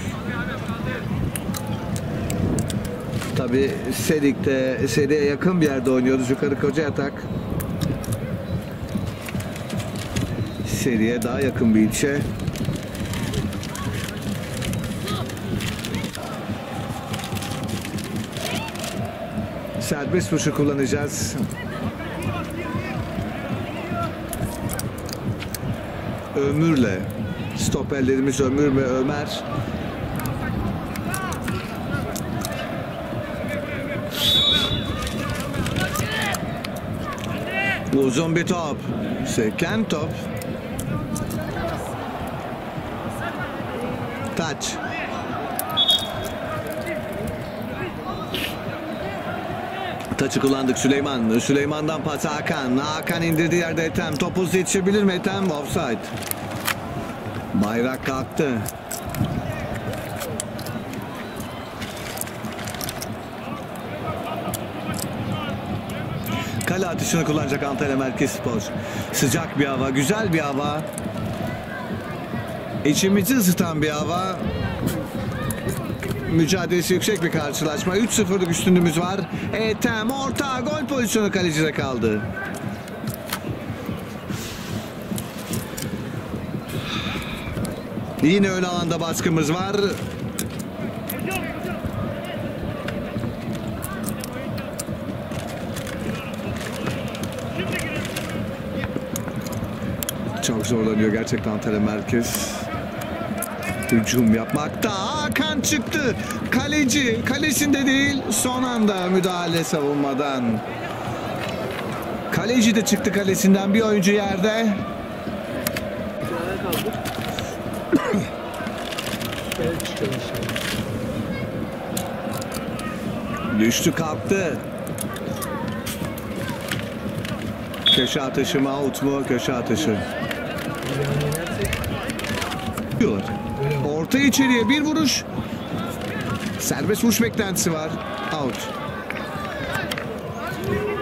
Tabi Sedik'te seriye yakın bir yerde oynuyoruz. Yukarı koca yatak. Seriye daha yakın bir ilçe. Serbest vuruşu kullanacağız. Ömür'le stoperlerimiz Ömür ve Ömer. Uzun bir top. Seken top. Taç. Taçı kullandık Süleyman. Süleyman'dan pas Hakan. Hakan indirdiği yerde Ethem. Top hızlı yetişebilir mi Ethem? Offside. Bayrak kalktı. Atışını kullanacak Antalya Merkez Spor. Sıcak bir hava, güzel bir hava. İçimizi ısıtan bir hava. Mücadelesi yüksek bir karşılaşma. 3-0'lık üstünlüğümüz var. Ethem orta gol pozisyonu kalecide kaldı. Yine ön alanda baskımız var. Zorlanıyor gerçekten Antalya Merkez. Hücum yapmakta. Hakan çıktı. Kaleci. Kalesinde değil. Son anda müdahale savunmadan. Kaleci de çıktı kalesinden. Bir oyuncu yerde. [COUGHS] Düştü kalktı. Köşe atışı mı out mu? Köşe atışı. Mi? Orta içeriye bir vuruş. Serbest vuruş beklentisi var. Out.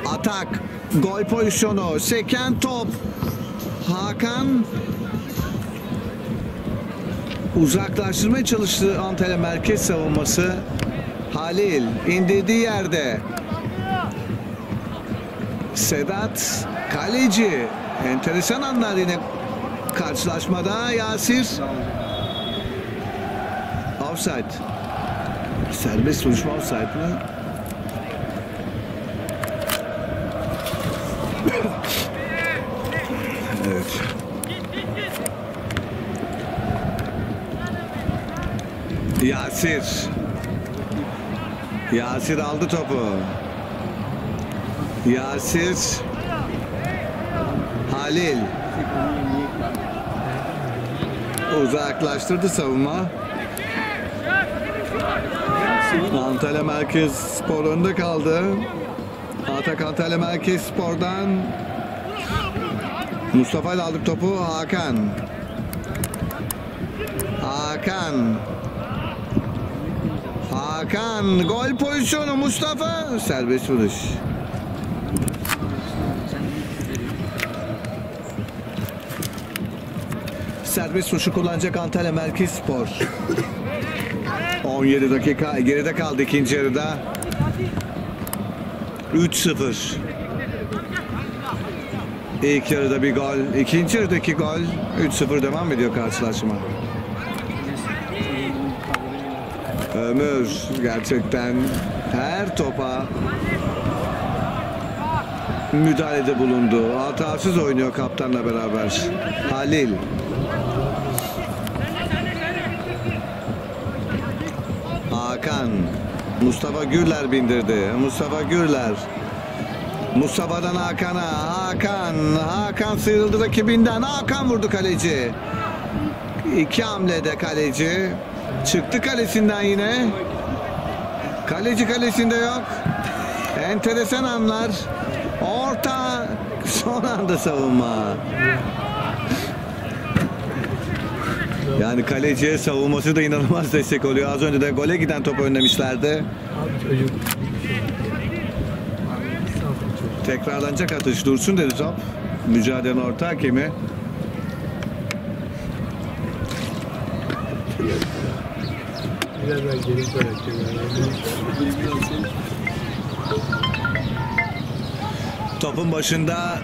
Atak. Gol pozisyonu. Seken top. Hakan uzaklaştırmaya çalıştı Antalya merkez savunması. Halil indirdiği yerde. Sedat kaleci. Enteresan anlar yine karşılaşmada Yasir. Offside. Serbest vuruş mu offside mı? [COUGHS] evet. Yasir. Yasir aldı topu. Yasir. Halil. Uzaklaştırdı savunma. Antalya Merkez Spor önde kaldı. Atak Antalya Merkez Spor'dan Mustafa ile aldık topu Hakan. Hakan. Hakan gol pozisyonu Mustafa serbest vuruş. Serbest vuruşu kullanacak Antalya Merkez Spor. 17 dakika geride kaldı ikinci yarıda. 3-0. İlk yarıda bir gol, ikinci yarıdaki gol 3-0 devam ediyor karşılaşma. Ömür gerçekten her topa müdahalede bulundu. Hatasız oynuyor kaptanla beraber. Halil. Mustafa Gürler bindirdi. Mustafa Gürler. Mustafa'dan Hakan'a. Hakan. Hakan sıyrıldı rakibinden. Hakan vurdu kaleci. İki hamlede kaleci. Çıktı kalesinden yine. Kaleci kalesinde yok. Enteresan anlar. Orta. Son anda savunma. Yani kaleciye savunması da inanılmaz destek oluyor. Az önce de gole giden topu önlemişlerdi. Abi çocuk. Tekrarlanacak atış dursun dedi top. Mücadelenin orta hakemi. Biraz daha geri bırakıyor yani. Topun başında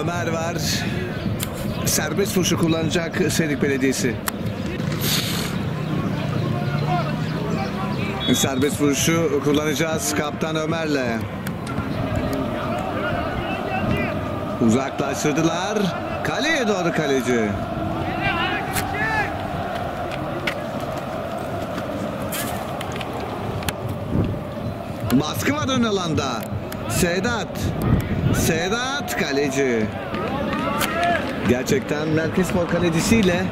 Ömer var. Serbest vuruşu kullanacak Serik Belediyesi. Serbest vuruşu kullanacağız kaptan Ömer'le. Uzaklaştırdılar. Kaleye doğru kaleci. Baskı var ön alanda. Sedat. Sedat kaleci. Gerçekten Merkez Spor kalecisiyle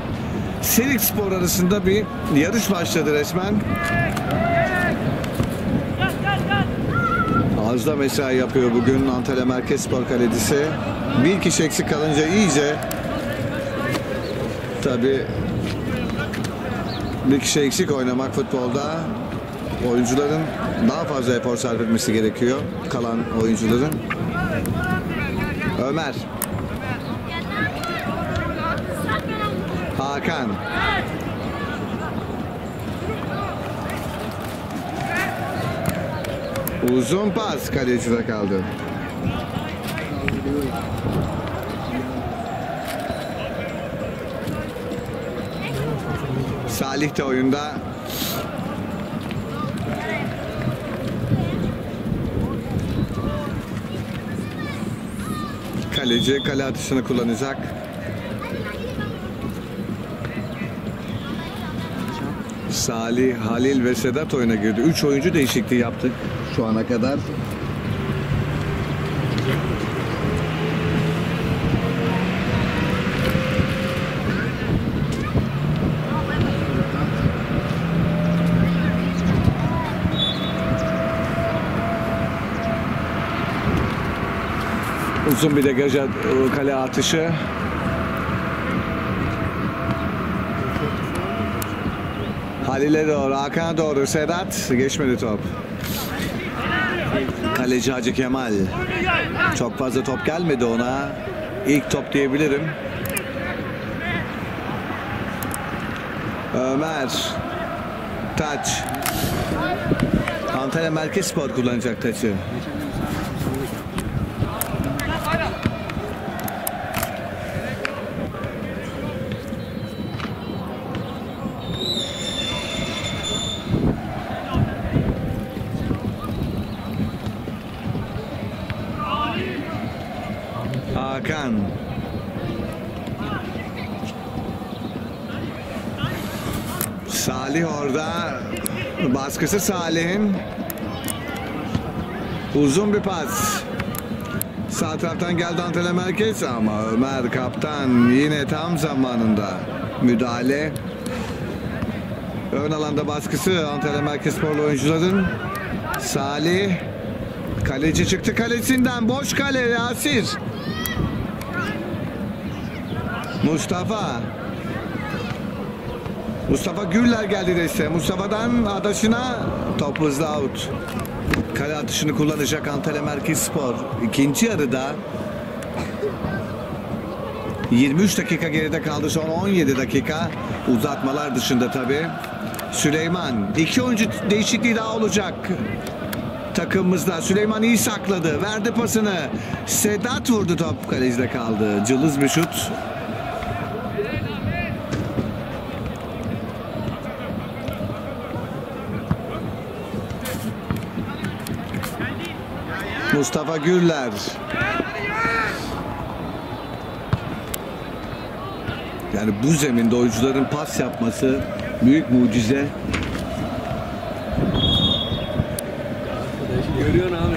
Serik Spor arasında bir yarış başladı resmen. Az da mesai yapıyor bugün Antalya Merkez Spor kalecisi. Bir kişi eksik kalınca iyice tabi bir kişi eksik oynamak futbolda oyuncuların daha fazla efor sarf etmesi gerekiyor kalan oyuncuların. Ömer. Hakan. Uzun pas kalecide kaldı. Salih de oyunda. Kaleci kale atışını kullanacak. Salih, Halil ve Sedat oyuna girdi. 3 oyuncu değişikliği yaptık şu ana kadar. Uzun bir degaja kale atışı. Halil'e doğru, Hakan'a doğru Sedat. Geçmedi top. Kaleci Hacı Kemal. Çok fazla top gelmedi ona. İlk top diyebilirim. Ömer. Taç. Antalya Merkez Spor kullanacak taçı. Hakan. Salih orada. Baskısı Salih'in. Uzun bir pas. Sağ taraftan geldi Antalya Merkez ama Ömer kaptan yine tam zamanında müdahale. Ön alanda baskısı Antalya Merkez Sporlu oyuncuların. Salih kaleci çıktı kalesinden boş kale Yasir. Mustafa. Mustafa Güller geldi desteğe. Mustafa'dan adaşına top hızlı out. Kale atışını kullanacak Antalya Merkez Spor. İkinci yarıda 23 dakika geride kaldı. Son 17 dakika. Uzatmalar dışında tabii. Süleyman. iki oyuncu değişikliği daha olacak takımımızda. Süleyman iyi sakladı. Verdi pasını. Sedat vurdu top kalecide kaldı. Cılız bir şut. Mustafa Gürler. Yani bu zeminde oyuncuların pas yapması büyük mucize. Görüyorsun abi.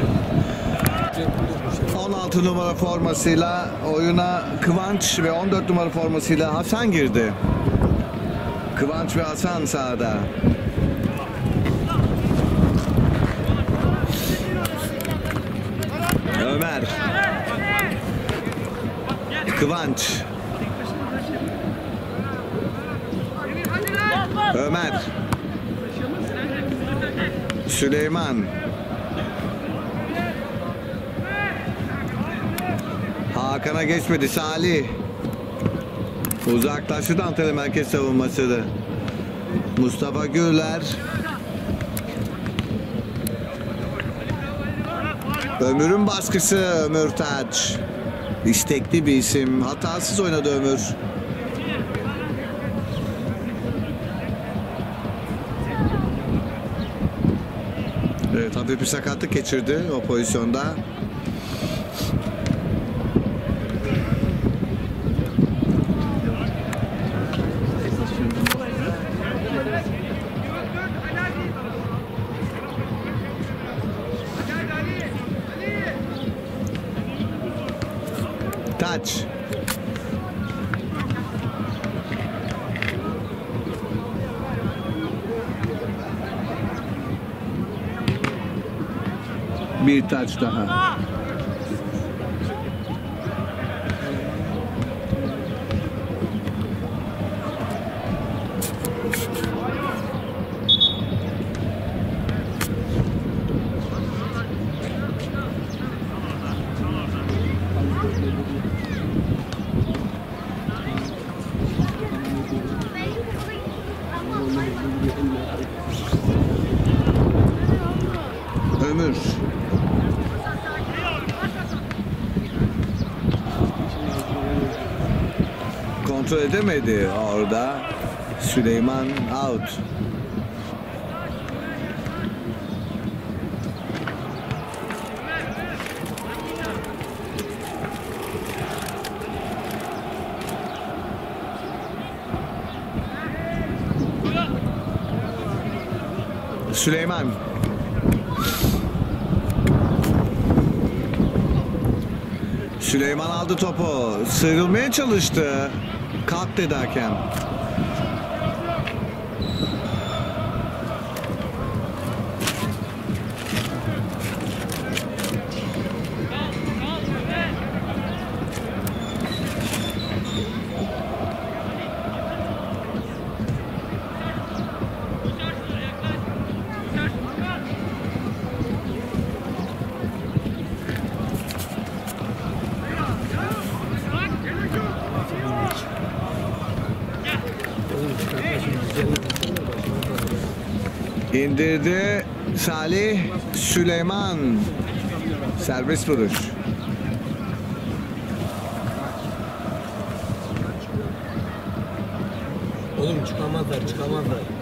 16 numara formasıyla oyuna Kıvanç ve 14 numara formasıyla Hasan girdi. Kıvanç ve Hasan sahada. Ömer. Kıvanç. Ömer. Süleyman. Hakan'a geçmedi Salih. Uzaklaştı Antalya merkez savunması da. Mustafa Gürler. Ömür'ün baskısı Ömür Taç. İstekli bir isim. Hatasız oynadı Ömür. Evet hafif bir sakatlık geçirdi o pozisyonda. Bir taç daha. Ömür. Kontrol edemedi orada. Süleyman out. Süleyman. Süleyman aldı topu. Sıyrılmaya çalıştı. Kalk dedi hakem. İndirdi Salih Süleyman. Serbest vuruş. Oğlum çıkamazlar çıkamazlar.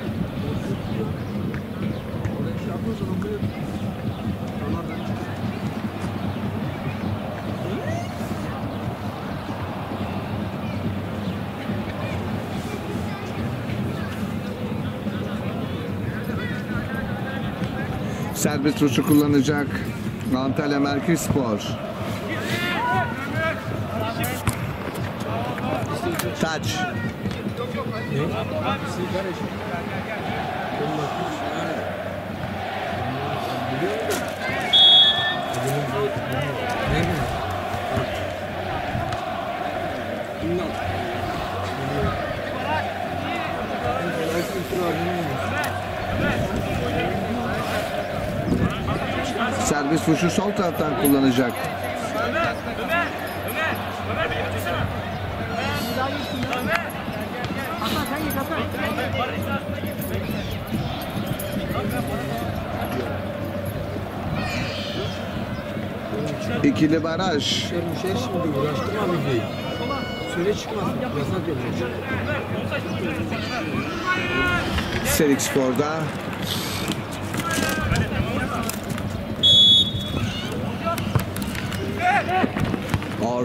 Serbest vuruşu kullanacak. Antalya Merkez Spor. Taç. Serbest vuruşu sol taraftan kullanacak. İkili baraj. Müşer şimdi Spor'da.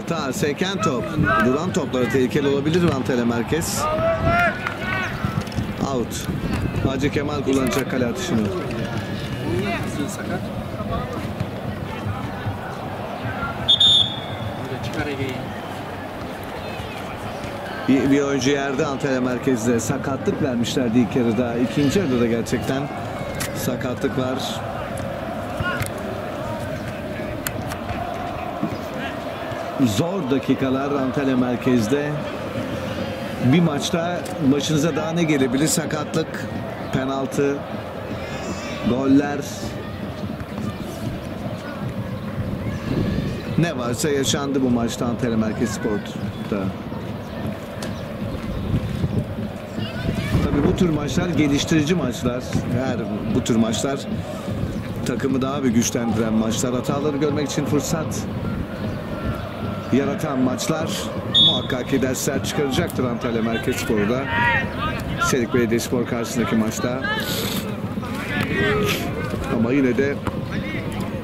Orta, seken top. Duran topları tehlikeli olabilir Antalya Merkez. Out. Hacı Kemal kullanacak kale atışını. Bir, bir oyuncu yerde Antalya Merkez'de sakatlık vermişlerdi ilk yarıda. İkinci yarıda da gerçekten sakatlık var. Zor dakikalar Antalya Merkez'de. Bir maçta başınıza daha ne gelebilir? Sakatlık, penaltı, goller. Ne varsa yaşandı bu maçta Antalya Merkez Spor'da. Tabii bu tür maçlar geliştirici maçlar. Eğer bu tür maçlar takımı daha bir güçlendiren maçlar. Hataları görmek için fırsat yaratan maçlar muhakkak ki dersler çıkaracaktır Antalya Merkez Spor'da. Serik Belediyespor karşısındaki maçta. Ama yine de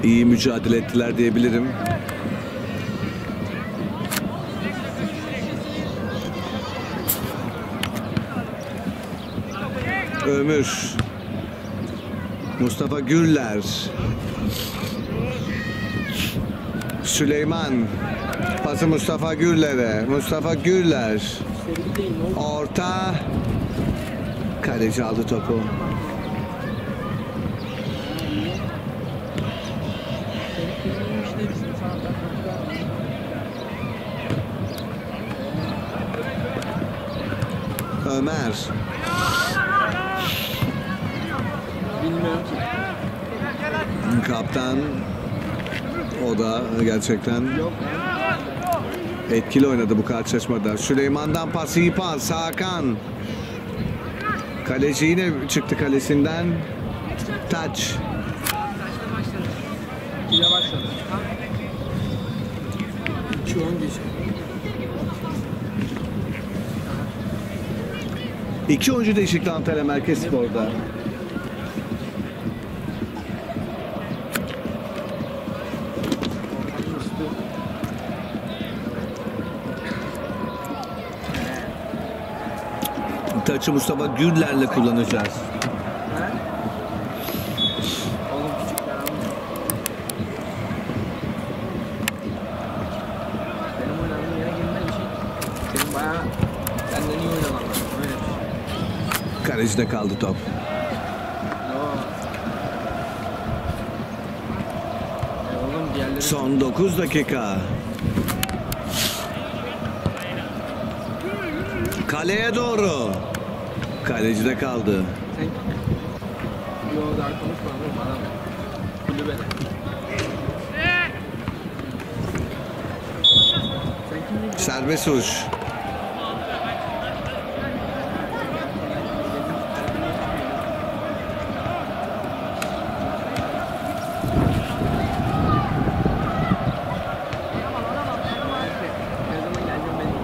iyi mücadele ettiler diyebilirim. Ömür. Mustafa Gürler. Süleyman. Pası Mustafa Gürler'e. Mustafa Gürler. Orta. Kaleci aldı topu. Ömer. Bilmiyorum ki. Kaptan gerçekten etkili oynadı bu karşılaşmada. Süleyman'dan pas iyi pas. Hakan. Kaleci yine çıktı kalesinden. Taç. İki oyuncu değişikliği Antalya Merkez Spor'da. Oynaman lazım. Öyle düşün. Kalecide kaldı top. Son 9 dakika. Kaleye doğru. Kalecide kaldı. Sen... Yo daha konuşma oğlum bana bak. Kulübede. Sen kimdin? Serbest vuruş. Her zaman geldim benim.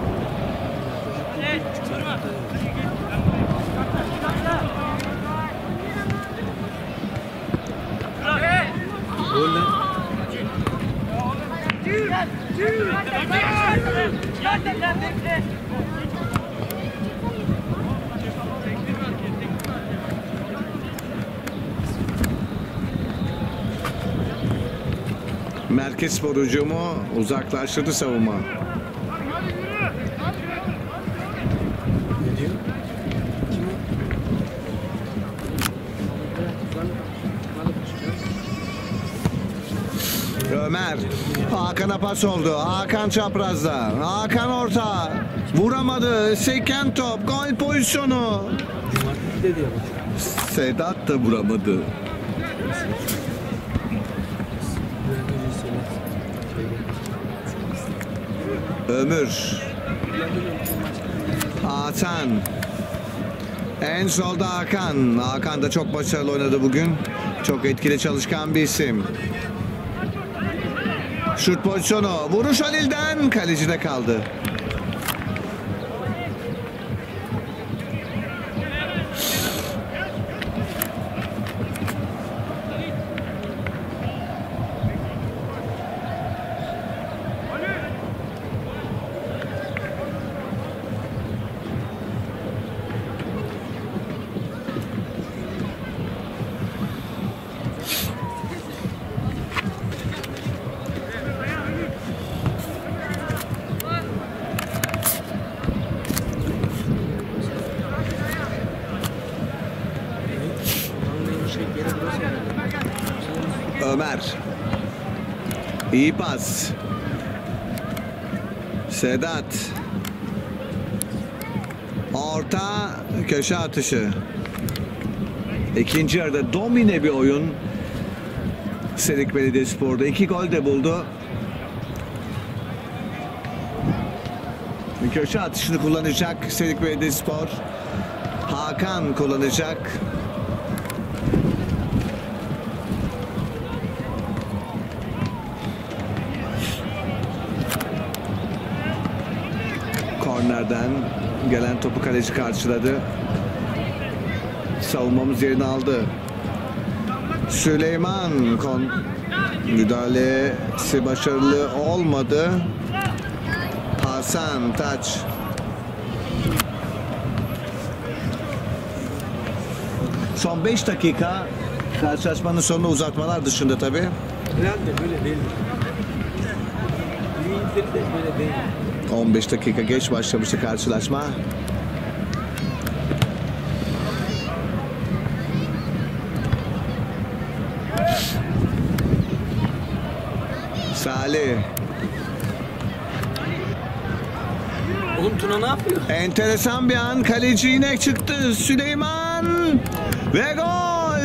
Merkez spor hücumu uzaklaştırdı savunma. Ömer. Hakan'a pas oldu. Hakan çaprazda. Hakan orta. Vuramadı. Seken top. Gol pozisyonu. Sedat da vuramadı. Ömür. Hakan. En solda Hakan. Hakan da çok başarılı oynadı bugün. Çok etkili çalışkan bir isim. Şut pozisyonu. Vuruş Halil'den. Kalecide kaldı. İyi pas. Sedat. Orta köşe atışı. İkinci yarıda domine bir oyun. Serik Belediyespor'da iki gol de buldu. Köşe atışını kullanacak Serik Belediyespor. Hakan kullanacak. Gelen topu kaleci karşıladı. Savunmamız yerini aldı. Süleyman kon müdahalesi başarılı olmadı. Hasan taç. Son 5 dakika karşılaşmanın sonunda uzatmalar dışında tabii. Herhalde böyle değil. 15 dakika geç başlamıştı karşılaşma. Salih. Oğlum Tuna ne yapıyor? Enteresan bir an. Kaleci yine çıktı. Süleyman. Ve gol.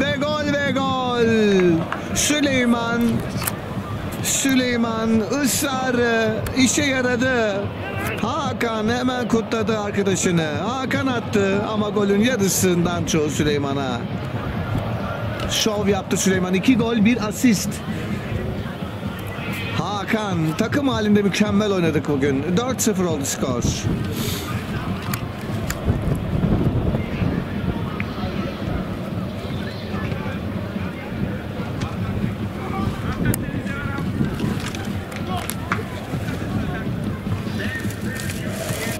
Ve gol ve gol. Süleyman. Süleyman ısrarı işe yaradı. Hakan hemen kutladı arkadaşını. Hakan attı ama golün yarısından çoğu Süleyman'a. Şov yaptı Süleyman. İki gol bir asist. Hakan takım halinde mükemmel oynadık bugün. 4-0 oldu skor.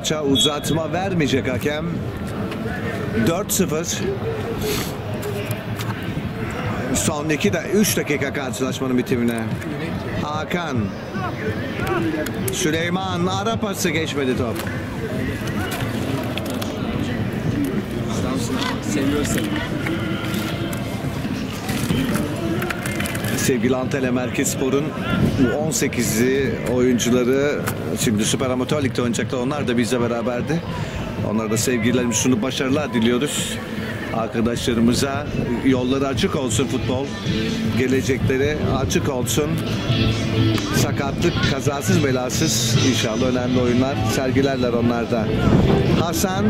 maça uzatma vermeyecek hakem. 4-0. Son 2 da 3 dakika karşılaşmanın bitimine. Hakan. Süleyman ara pası geçmedi top. Adamsın. Seviyor seni. Sevgili Antalya Merkez Spor'un bu 18'li oyuncuları şimdi Süper Amatör Lig'de oynayacaklar. Onlar da bizle beraberdi. Onlara da sevgilerimi sunup başarılar diliyoruz. Arkadaşlarımıza yolları açık olsun futbol. Gelecekleri açık olsun. Sakatlık kazasız belasız inşallah önemli oyunlar sergilerler onlar da. Hasan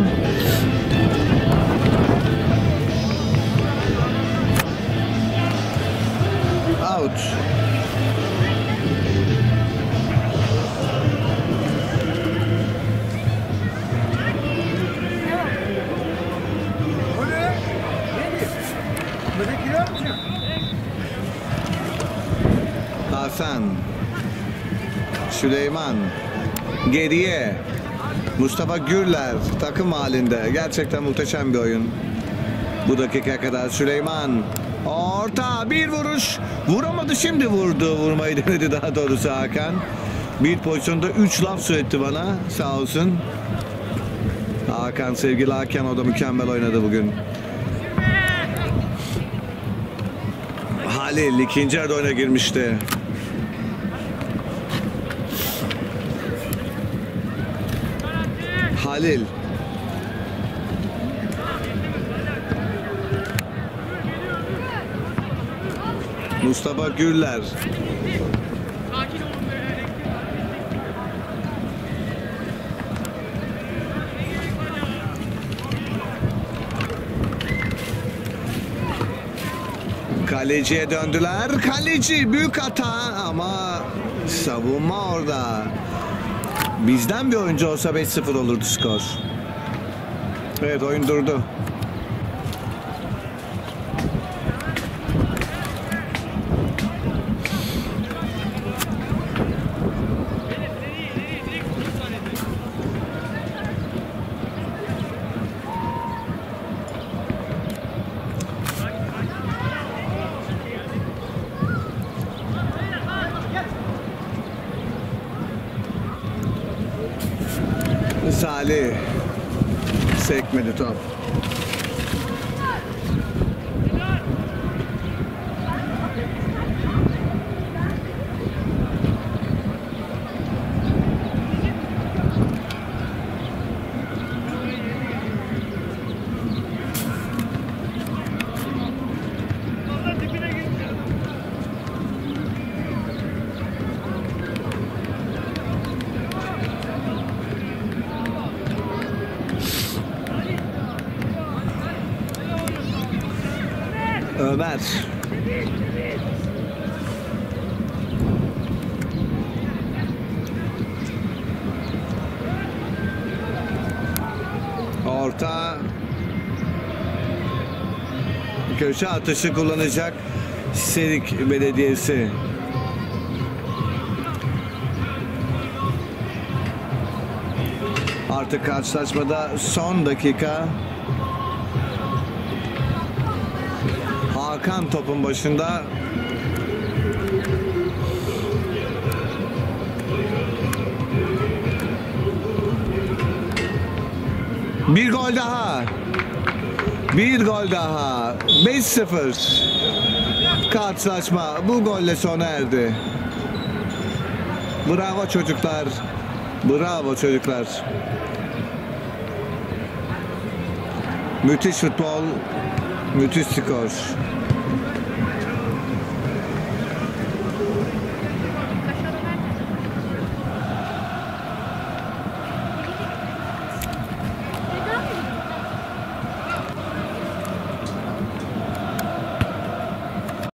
out. Süleyman geriye Mustafa Gürler takım halinde gerçekten muhteşem bir oyun. Bu dakika kadar Süleyman orta bir vuruş vuramadı şimdi vurdu vurmayı denedi daha doğrusu Hakan. Bir pozisyonda 3 laf söyletti bana sağ olsun. Hakan sevgili Hakan o da mükemmel oynadı bugün. Halil ikinci yarıda oyuna girmişti. Halil Mustafa Gürler Kaleciye döndüler. Kaleci büyük hata ama savunma orada. Bizden bir oyuncu olsa 5-0 olurdu skor. Evet oyun durdu. Sekmedi top. Onlar Ömer. Orta köşe atışı kullanacak Serik Belediyesi. Artık karşılaşmada son dakika Hakan topun başında. Bir gol daha. Bir gol daha. 5-0. Karşılaşma bu golle sona erdi. Bravo çocuklar. Bravo çocuklar. Müthiş futbol. Müthiş skor.